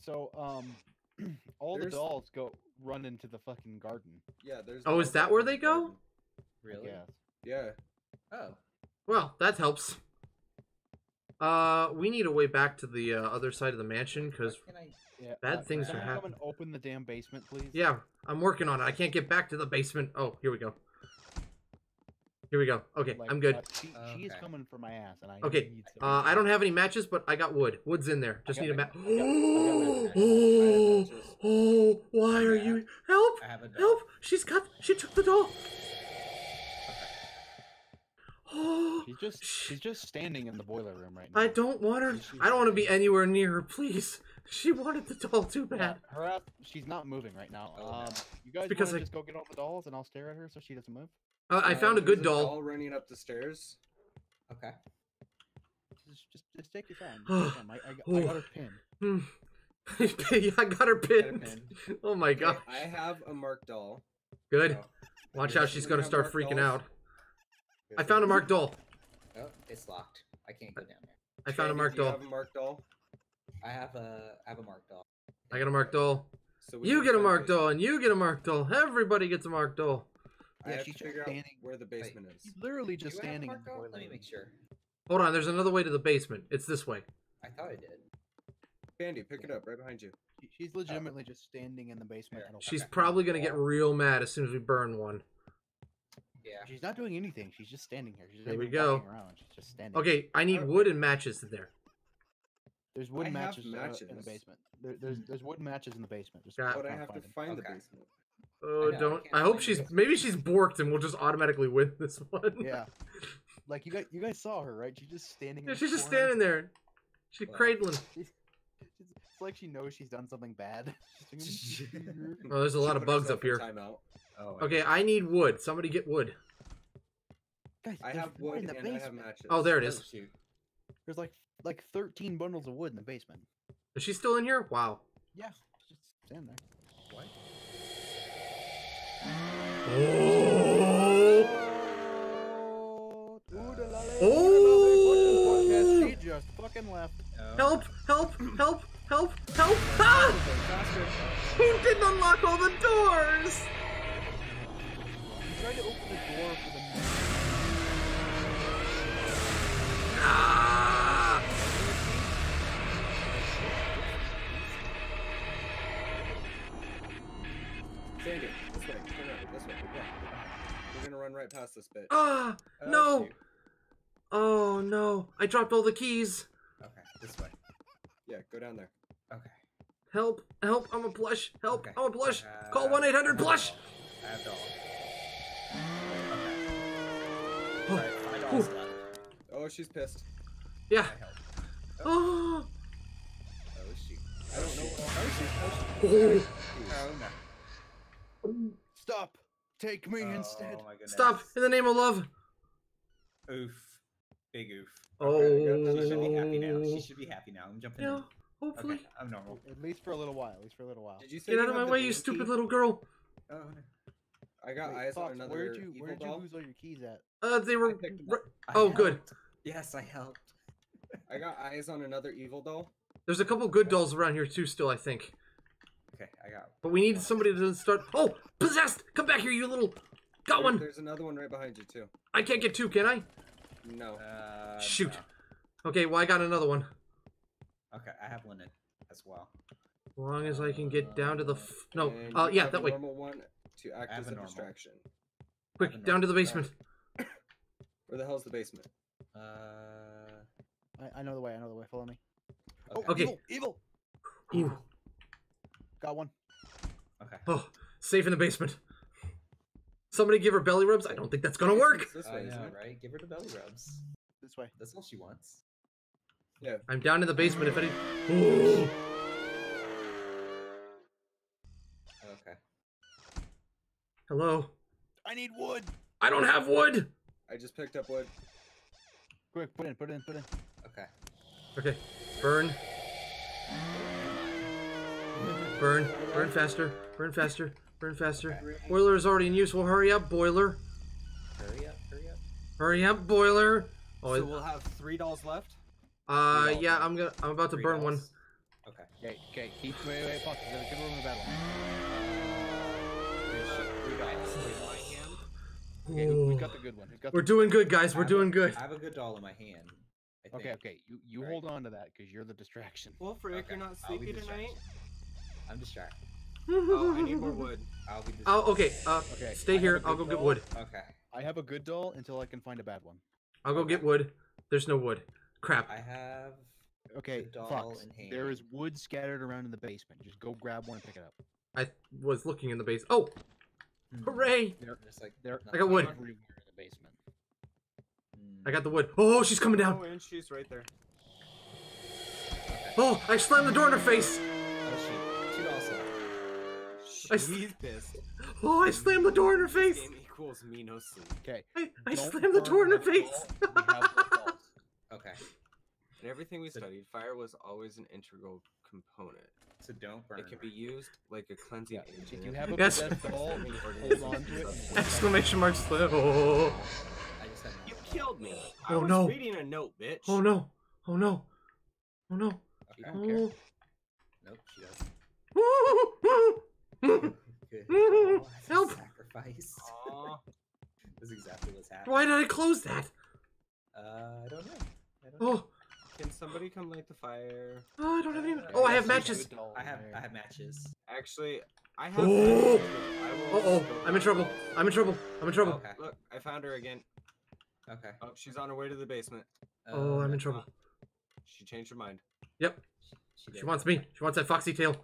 So, um, <clears throat> All There's- the dolls go run into the fucking garden. Yeah, there's. Oh, is that where they go? Really? Yeah. Yeah. Oh. Well, that helps. Uh, we need a way back to the uh, other side of the mansion because What can I? Yeah. Bad uh, things can are you Come happening. and open the damn basement, please. yeah, I'm working on it. I can't get back to the basement. Oh, here we go. Here we go. Okay, Like, I'm good. uh, she, she is Okay. coming for my ass, and I Okay, need some Uh, I don't have any matches, but I got wood. Wood's in there. Just need a match. got- I got- I got <gasps> Oh, oh, why are you? Help! I have a doll. Help! She's got. She took the doll. Oh, She's just she's just standing in the boiler room right now. I don't want her. I don't want to be anywhere near her, please. She wanted the doll too Yeah, bad. her ass, she's not moving right now. Oh. Um, you guys because want I- to just go get all the dolls, and I'll stare at her so she doesn't move. Uh, I found a there's good doll. running up the stairs. Okay. Just just, just take your time. <sighs> Take your time. I, I, got- I got her pinned. <sighs> Hmm. <laughs> yeah, I got her pinned. pinned. <laughs> Oh my god. I have a marked doll. Good. Oh. Watch Does out, she's gonna start freaking dolls? out. I found a marked doll. Oh, it's locked. I can't go down there. I found a marked doll. have a marked doll. I have a I have a marked doll. I got a marked doll. So You get a marked doll, and you get a marked doll. Everybody gets a marked doll. I Yeah, have she's to just figure out standing- where the basement is. She's literally just Do I have a standing in the doll? boiler Let me make sure. Hold on, there's another way to the basement. It's this way. I thought I did. Bandy, pick it up right behind you. She's legitimately just standing in the basement. Here. She's fucking probably gonna get real mad as soon as we burn one. Yeah. She's not doing anything. She's just standing here. She's There we go. Around. She's just standing. Okay, I need wood and matches in there. There's wooden I have matches, uh, in the basement. There, there's there's wooden matches in the basement. Just Got- But I have to them. find the basement. Oh, know, I don't. can't I hope she's maybe she's borked and we'll just automatically win this <laughs> one. Yeah. Like you guys, you guys saw her, right? She's just standing. in Yeah, the she's just corner. standing there. She's Wow. cradling. <laughs> She's, she's, it's like she knows she's done something bad. <laughs> Oh, there's a She lot of bugs up in here. Timeout. Oh. Okay, I need wood. Somebody get wood. Guys, I have wood in and the I have basement. matches. Oh, there it is. Oh, There's like like 13 bundles of wood in the basement. Is she still in here? Wow. Yeah, she's just stand there. What? Oh. Oh! Oh! Just fucking left. Help! Help! Help! Help! Help! Ah! Who didn't unlock all the doors? Past this bitch. Ah! Oh, No! shoot. Oh no! I dropped all the keys. Okay, this way. Yeah, go down there. Okay. Help! Help! I'm a plush! Help! Okay. I'm a plush! Uh, Call 1 800 plush! I have. Oh, Okay. <sighs> Doll's. Oh, she's pissed. Yeah. <gasps> Oh! Oh. I don't know. Oh. Oh oh. Oh no. Stop! Take me instead. Oh my. Stop! In the name of love! Oof. Big oof. Oh. She should be happy now. She should be happy now. I'm jumping Yeah, in. hopefully. Okay, I'm normal. At least for a little while. At least for a little while. Did you say Get you out of my way, you stupid key? little girl! Oh no. I got Wait, eyes Fox, on another where'd you where'd you lose all your keys at? Uh, they were. picked them Oh, good. Yes, I helped. I got eyes on another evil doll. There's a couple good dolls around here too, still, I think. Okay, I got. But we need somebody to start. Oh! Possessed! Come back here, you little. Got There- one! There's another one right behind you too. I can't get two, can I? No. Uh, Shoot. no. Okay, well, I got another one. Okay, I have linen as well. As long as I can get down to the. F- no, And uh, yeah, have that a way. Normal one to act as a a normal. distraction. Quick, down to the basement. Where the hell's the basement? Uh. I, I know the way. I know the way. Follow me. Okay. Okay. Evil! Evil! Ooh. Got one. Okay. Oh, safe in the basement. Somebody give her belly rubs? I don't think that's gonna work. It's this I way, isn't know, it? right? Give her the belly rubs. This way. That's all she wants. Yeah. I'm down in the basement if any. Ooh. Okay. Hello? I need wood. I don't have wood! I just picked up wood. Quick, put in, put in, put in. Okay. Okay, burn. Burn. Burn faster. Burn faster. Burn faster. Boiler is already in use. Well, hurry up, boiler. Hurry up, hurry up. Hurry up, boiler. Oh, so we'll have three dolls left. uh, Three yeah, dolls. I'm gonna. I'm about to Three burn one. Okay. Okay, okay, keep wait, wait, fuck. There's a good room in the battle. Okay, who, who's got the good one? Who's We're doing good, guys. We're I a- doing good. I have a good doll in my hand. I Okay, think. okay, you you Right. hold on to that because you're the distraction. Well, Frick, Okay, you're not sleepy tonight? Distracted. I'm distracted. <laughs> Oh, I need more wood. I'll be distracted. Oh, okay. Uh, Okay, stay have here. I'll good go get wood. Okay. I have a good doll until I can find a bad one. I'll go get wood. There's no wood. Crap. I have. Okay, doll Fox. in There is wood scattered around in the basement. Just go grab one and pick it up. I was looking in the base. Oh, Hmm. hooray! There, Just like there. I got wood. Everywhere in the basement. hmm, I got the wood. Oh, she's coming Oh, down. and she's right there. Okay. Oh, I slammed the door in her face. She's pissed. <laughs> Oh, I slammed the door in her This face. game equals me no sleep. Okay. I, I don't slammed the door in her face. doll. We have <laughs> both dolls. Okay. In everything we studied, fire was always an integral component. So don't burn. It can be used like a cleansing Yeah, agent. if you have a Yes. possessed doll, hold on to it. Exclamation mark slam. Oh, I just had. You killed me. Oh, I Oh, was no. reading a note, bitch. oh no. Oh no. Oh no. You Okay. don't care. Oh. Nope. She doesn't. <laughs> Oh. Why Good. Doll. Help. Sacrifice. Aw. <laughs> That's exactly what's happening. Why did I close that? Uh, I don't know. I don't know. Oh, Can somebody come light the fire? oh I don't have any. Oh, I have matches. I have. I have matches. Actually, I have. Oh. matches. Uh oh, I'm in trouble. I'm in trouble. I'm in trouble. Okay. Look, I found her again. Okay. Oh, she's on her way to the basement. Oh, I'm in trouble. She changed her mind. Yep. She, She did. wants me. She wants that foxy tail.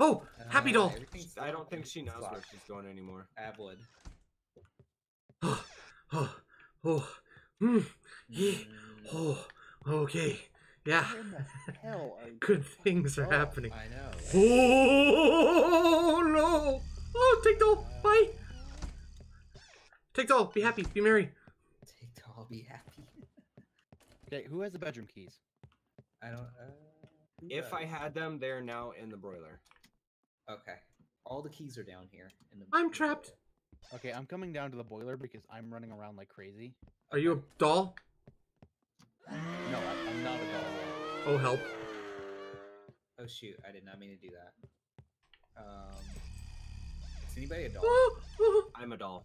Oh, happy Uh, doll. everything's I don't think she everything's knows where she's going anymore. I. <gasps> Oh, oh, oh, mm, yeah. Oh, okay. Yeah, Where in the hell good things are Oh, happening. I know. right? Oh no! Oh, take doll. Bye. Take doll. Be happy. Be merry. Take doll, be happy. <laughs> Okay, who has the bedroom keys? I don't. Uh, who If I had them, they're now in the broiler. Okay. All the keys are down here. In the I'm trapped. Okay, I'm coming down to the boiler because I'm running around like crazy. Are you a doll? No, I, I'm not a doll. Oh help. Oh shoot! I did not mean to do that. Um. Is anybody a doll? <gasps> I'm a doll.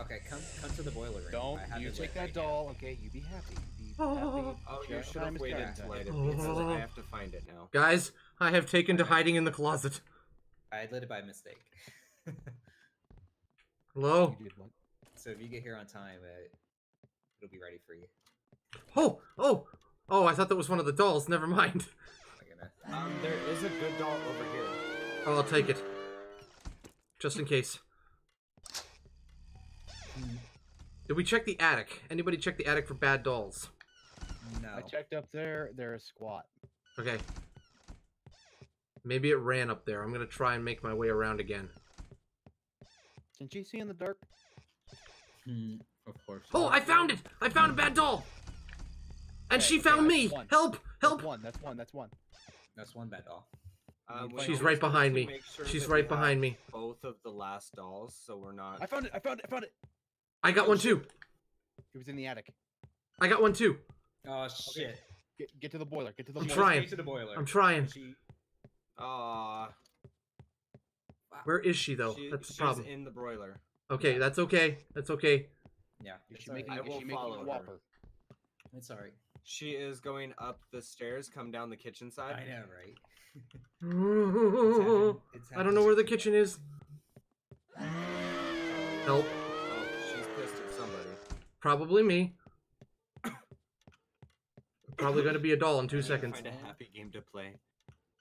Okay, come come to the boiler room. Don't I have you take that right here. doll, okay? You be happy. Be <laughs> Oh. happy. Oh, you should have waited done. to light it because I have to find it now. Guys, I have taken to hiding in the closet. I lit it by mistake. <laughs> Hello? You did what? so if you get here on time, uh, it'll be ready for you. Oh, oh, oh! I thought that was one of the dolls. Never mind. <laughs> Um, there is a good doll over here. Oh, I'll take it. Just in case. Did we check the attic? Anybody check the attic for bad dolls? No. I checked up there. They're a squat. Okay. Maybe it ran up there. I'm gonna try and make my way around again. Can she see in the dark? Hmm, of course. Oh, I found it! I found a bad doll! And Okay, she found that's me! one. Help! That's Help! one. That's one. That's one. That's one bad doll. Um, She's we She's always right behind me. sure She's right behind me. Both of the last dolls, so we're not. I found it. I found it. I found it. I got Oh, one too. It was in the attic. I got one too. Oh shit! Get, get to the boiler. Get to the boiler. I'm trying. Straight to the boiler. I'm trying. She. Aw, Where is she though? she- That's the she's problem. in the broiler. Okay, that's okay. That's okay. Yeah. Is she alright. making, I is will she follow a her. whopper? It's alright. She is going up the stairs, come down the kitchen side. I know, right? <laughs> It's I happened- it's don't know where the kitchen is. Help. Oh, she's pissed at somebody. Probably me. Probably gonna be a doll in two I seconds. Find a happy game to play.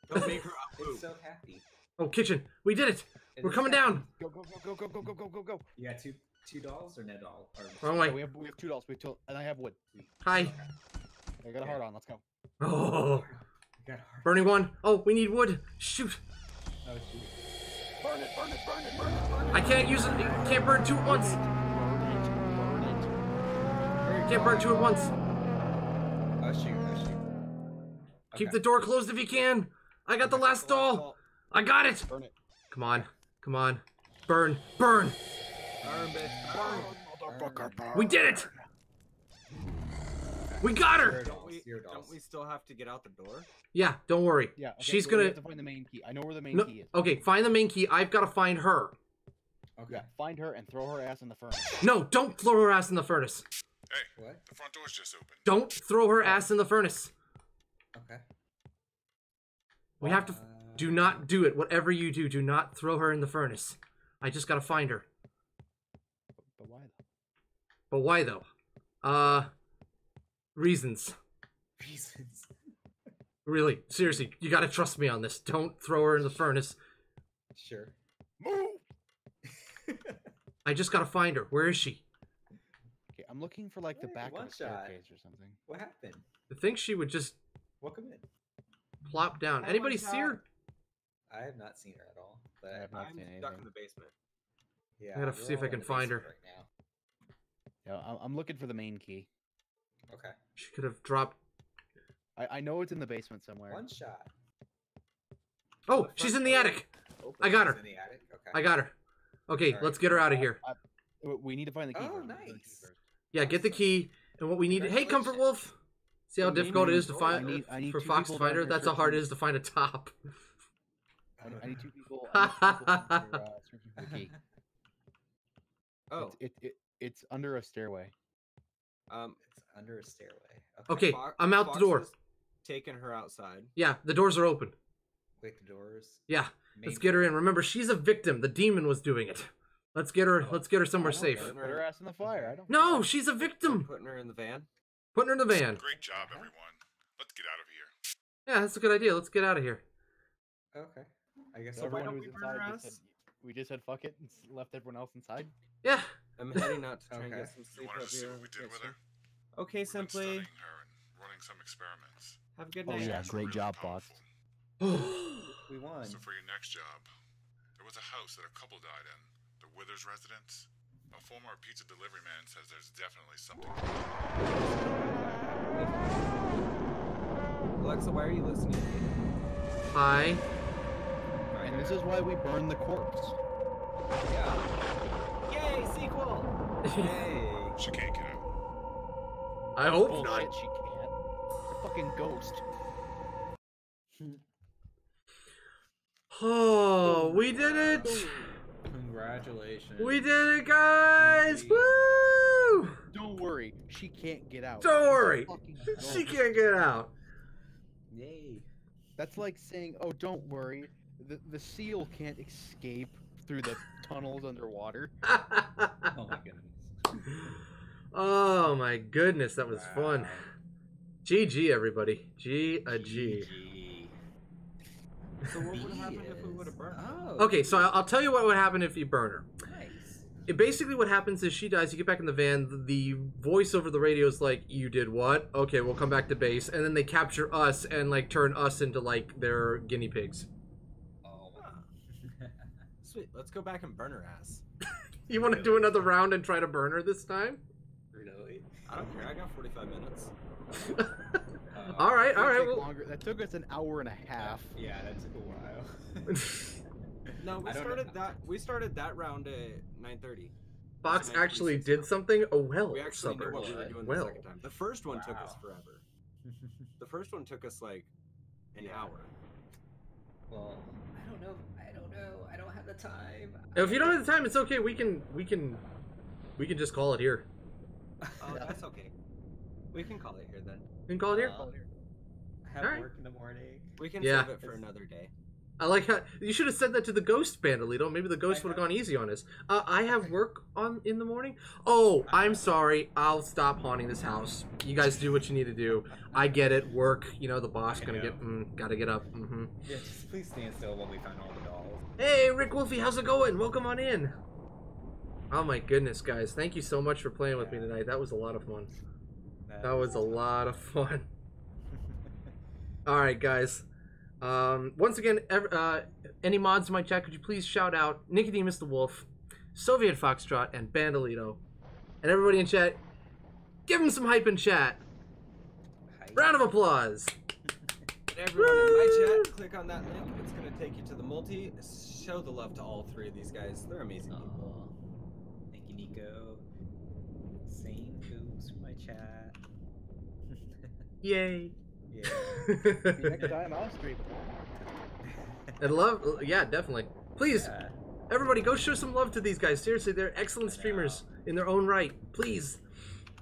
Don't make her up. <laughs> It's so happy. Oh, kitchen. We did it. It We're coming happy. down. Go go go go go go go go go. You got two two dolls or no doll? Or Wrong Oh, way. we have we have two dolls. We have two, and I have wood. Hi. I got a heart on. Let's go. Oh, You got heart. burning one. Oh, we need wood. Shoot. Oh shoot. Burn it! Burn it! Burn it! Burn it! Burn it! I can't use it. I can't burn two at once. Burn it! Burn it! Can't burn two at once. Oh shoot. Oh shoot. Keep Okay. the door closed if you can. I got the last doll. I got it. Burn it! Come on. Come on. Burn. Burn. Burn, bitch. Burn. Motherfucker! Burn! We did it. We got her! Don't we, don't we still have to get out the door? Yeah, don't worry. Yeah, okay, She's we- gonna. We have to find the main key. I know where the main No, key is. okay, find the main key. I've got to find her. Okay. Yeah, find her and throw her ass in the furnace. No, don't throw her ass in the furnace. Hey, What? the front door's just open. Don't throw her oh. ass in the furnace. Okay. We have to. Do not do it. Whatever you do, do not throw her in the furnace. I just gotta find her. But why though? But why though? Uh, reasons. Reasons. <laughs> Really, seriously, you gotta trust me on this. Don't throw her in the furnace. Sure. Move! I just gotta find her. Where is she? Okay, I'm looking for like the back of one a shot. staircase or something. What happened? I think she would just Welcome in. Plop down. Hi, Anybody see her? I have not seen her at all, but I have not I'm seen stuck anything. in the basement. yeah, I gotta see if I can find her. right Yeah, I'm- I'm looking for the main key. Okay. She could have dropped. I, I know it's in the basement somewhere. One shot. Oh, the she's in the attic. Open. I got her. In the attic. Okay. I got her. Okay, Alright. let's get her out of here. I- w- we need to find the key. Oh, first. nice. Yeah, get the key. And what we need. Hey, Comfort Wolf. See how difficult it is to find I need- I need for Fox to find her. That's how hard it is to find a top. <laughs> I need, I need two people. Need two people down <laughs> uh, searching for the key. Oh, It's, it, it, it's under a stairway. um, It's under a stairway. Okay, Fo- I'm out the door. Taking her outside. Yeah, the doors are open. Quick doors. Yeah, Main let's get her in. Remember, she's a victim. The demon was doing it. Let's get her. Let's get her somewhere I don't safe. care. Put her ass in the fire. I don't. No, care. she's a I'm victim. putting her in the van. Putting her in the van. Great job, everyone. Let's get out of here. Yeah, that's a good idea. Let's get out of here. Okay. I guess So so. everyone don't who's we burn inside her just said, we just said fuck it and left everyone else inside. Yeah. I'm heading out to try and Okay. get some You sleep. wanted to up see here. what we did Yes, with her? Okay, We've simply. studying her and running some experiments. Have a good night. Oh, night. yeah. Great really job, Fox. powerful. <gasps> We won. So for your next job, there was a house that a couple died in, the Withers residence. A former pizza delivery man says there's definitely something. Alexa, why are you listening? Hi. And this is why we burn the corpse. Yeah. Yay, sequel! Yay. <laughs> She can't get out. I hope Bullshit, not. she can't. A fucking ghost. <laughs> Oh, we did it. Congratulations. We did it, guys. Woo! Don't worry, she can't get out. Don't She's worry. <laughs> She can't get out. Yay. That's like saying, "Oh, don't worry, the the seal can't escape through the <laughs> tunnels underwater." Oh my goodness. oh my goodness, that was fun. Wow. GG, everybody. G a G. GG. So what would have happened if we would have burned her? Oh. Okay, so I- I'll tell you what would happen if you burn her. Nice. It basically what happens is she dies. You get back in the van. The, the voice over the radio is like, "You did what? Okay, we'll come back to base." And then they capture us and like turn us into like their guinea pigs. Oh. Ah. <laughs> Sweet. Let's go back and burn her ass. <laughs> You want to do another round and try to burn her this time? Really? I don't care. I got 45 minutes. <laughs> <laughs> all right, all That took Well, longer. That took us an hour and a half. Yeah, that took a while. <laughs> No, <laughs> we I don't know- started that. We started that round at 9:30. Fox Nice actually research. did something. Oh well, We actually knew suburb. what we were doing well. the second time. The first one took us forever. The first one took us like an hour. well, I don't know. I don't know. I don't have the time. If you don't have the time, it's okay. We can we can we can just call it here. Oh, that's okay. We can call it here then. We can call it here. Uh, I have Alright. work in the morning. We can Yeah. save it for another day. I like how you should have said that to the ghost Bandolito. Maybe the ghost would have have- gone easy on us. Uh, I have work on in the morning. Oh, I'm sorry. I'll stop haunting this house. You guys do what you need to do. I get it. Work. You know the boss I gonna get. know. Mm, gotta get up. hmm Yeah, just please stand still while we find all the dolls. Hey, Rick Wolfie, how's it going? Welcome on in. Oh my goodness, guys! Thank you so much for playing with me tonight. That was a lot of fun. That That was a lot of fun. <laughs> All right, guys. Um, once again, ev- uh, any mods in my chat, could you please shout out Nicodemus the Wolf, Soviet Foxtrot, and Bandolito, and everybody in chat, give them some hype in chat. Hi. Round of applause. And <laughs> everyone in my chat, click on that link. It's gonna take you to the multi. Show the love to all three of these guys. They're amazing people. Aw. Thank you, Nico. Same goes for my chat. Yay. Yeah. <laughs> Next time I'll stream. I'd love, yeah, definitely. Please, Yeah. everybody, go show some love to these guys. Seriously, they're excellent streamers in their own right. Please.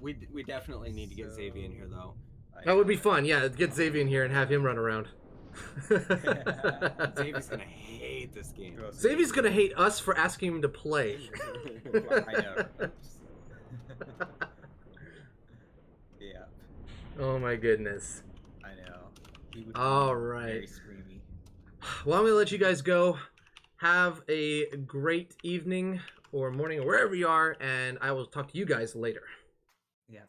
We we definitely need to get Xavier in here though. I That would be fun. Yeah, get Xavier in here and have him run around. <laughs> Xavier's gonna hate this game. Who else is Xavier's gonna hate us for asking him to play. <laughs> I know. Yeah, Oh my goodness. I know. He would be All Very screamy. Well, I'm gonna let you guys go. Have a great evening or morning or wherever you are, and I will talk to you guys later. Yeah.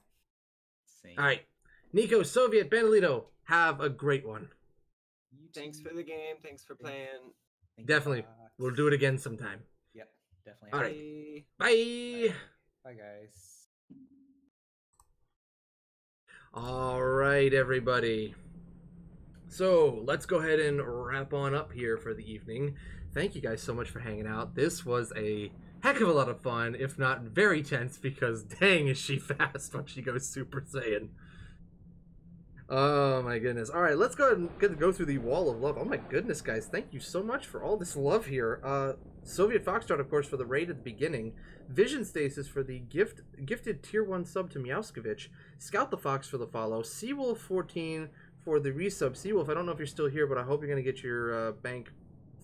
Same. All right, Nico, Soviet, Bandolito, have a great one. Thanks for the game. Thanks for playing. Thank you, Definitely. Fox. We'll do it again sometime. Yep, definitely. All right. Bye. Bye. Bye, guys. All right, everybody. So let's go ahead and wrap on up here for the evening. Thank you guys so much for hanging out. This was a heck of a lot of fun, if not very tense, because <laughs> dang is she fast when she goes Super Saiyan. Oh my goodness. All right, let's go ahead and get, go through the wall of love. Oh my goodness, guys. Thank you so much for all this love here. Uh, Soviet Foxtrot, of course, for the raid at the beginning. Vision Stasis for the gift gifted tier 1 sub to Meowskovich. Scout the Fox for the follow. Seawolf 14 for the resub. Seawolf, I don't know if you're still here, but I hope you're going to get your uh, bank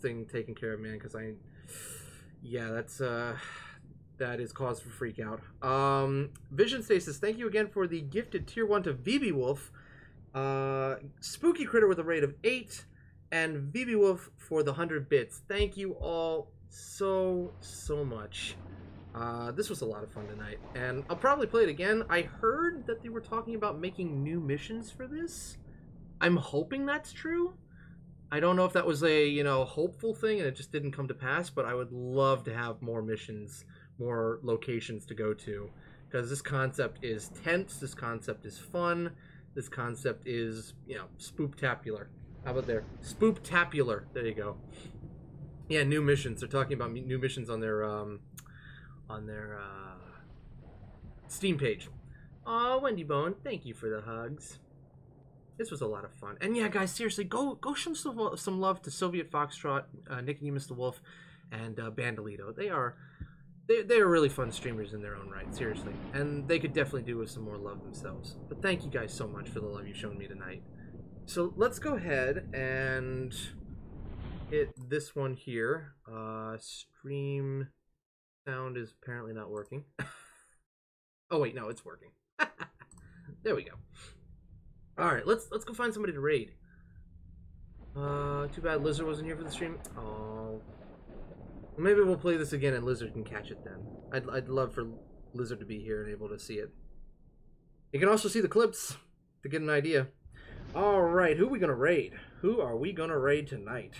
thing taken care of, man, because I. Yeah, that's. uh that is cause for freak out. Um, Vision Stasis, thank you again for the gifted tier 1 to VB Wolf. Uh, Spooky Critter with a rate of 8. And VB Wolf for the 100 bits. Thank you all so, so much. Uh, this was a lot of fun tonight, and I'll probably play it again. I heard that they were talking about making new missions for this. I'm hoping that's true. I don't know if that was a you know hopeful thing and it just didn't come to pass, but I would love to have more missions, more locations to go to, because this concept is tense. This concept is fun. This concept is you know spooktacular. How about there? Spooktacular. There you go. Yeah, new missions. They're talking about new missions on their um, on their uh, Steam page. Aw, Wendy Bone, thank you for the hugs. This was a lot of fun. And yeah, guys, seriously, go go show some some love to Soviet Foxtrot, uh, Nick and you, Mr. Wolf, and uh, Bandolito. They are they they are really fun streamers in their own right, seriously, and they could definitely do with some more love themselves. But thank you guys so much for the love you've shown me tonight. So let's go ahead and hit this one here. Uh, stream sound is apparently not working. <laughs> oh wait, no, it's working. <laughs> there we go. All right, let's let's go find somebody to raid. Uh, too bad Lizard wasn't here for the stream. Oh, maybe we'll play this again and Lizard can catch it then. I'd I'd love for Lizard to be here and able to see it. You can also see the clips to get an idea. All right, who are we gonna raid? Who are we gonna raid tonight?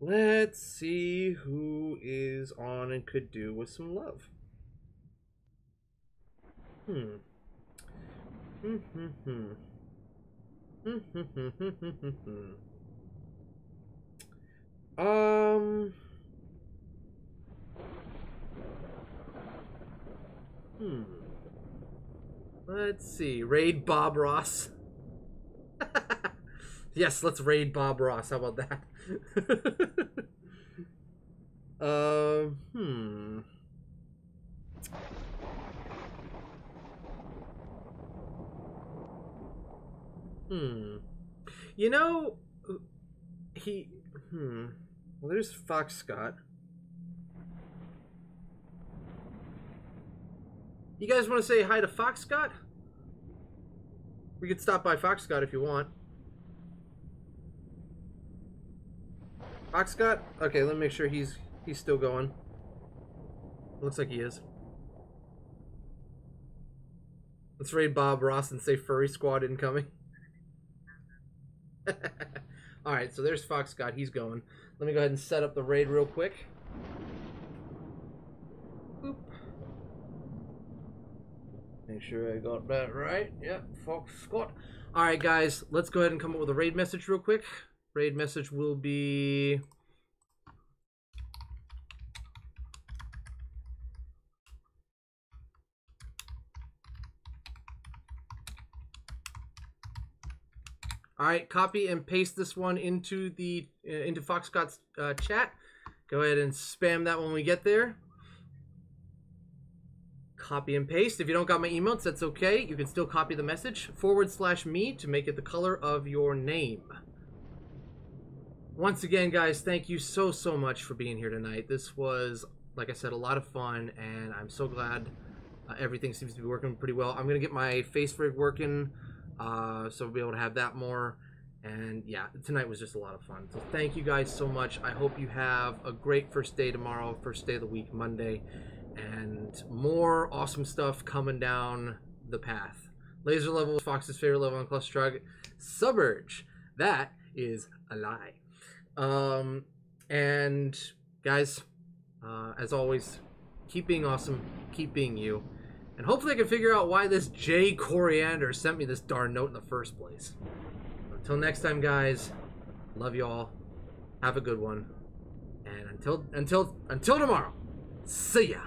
Let's see who is on and could do with some love. Hmm. Hmm hmm hmm. Hmm hmm hmm hmm hmm hmm hmm. Um. Hmm. Let's see. Raid Bob Ross. <laughs> yes, let's raid Bob Ross. How about that? uh, <laughs> hmm. Hmm. You know, he. Hmm. Well, there's Fox Scott. You guys want to say hi to Fox Scott? We could stop by Fox Scott if you want. Fox Scott? Okay, let me make sure he's he's still going. Looks like he is. Let's raid Bob Ross and say Furry Squad incoming. <laughs> Alright, so there's Fox Scott. He's going. Let me go ahead and set up the raid real quick. Boop. Make sure I got that right. Yep, Fox Scott. Alright, guys, let's go ahead and come up with a raid message real quick. Raid message will be. All right, copy and paste this one into the uh, into Fox Scott's uh, chat. Go ahead and spam that when we get there. Copy and paste. If you don't got my email, that's okay. You can still copy the message forward slash me to make it the color of your name. Once again, guys, thank you so so much for being here tonight. This was, like I said, a lot of fun, and I'm so glad uh, everything seems to be working pretty well. I'm gonna get my face rig working, uh, so we'll be able to have that more. And yeah, tonight was just a lot of fun. So thank you guys so much. I hope you have a great first day tomorrow, first day of the week, Monday, and more awesome stuff coming down the path. Laser level Fox's favorite level on Clustertruck. Suburge. That is a lie. Um, and guys, uh, as always, keep being awesome, keep being you, and hopefully I can figure out why this Jay Coriander sent me this darn note in the first place. Until next time, guys, love you all. Have a good one, and until until until tomorrow, see ya.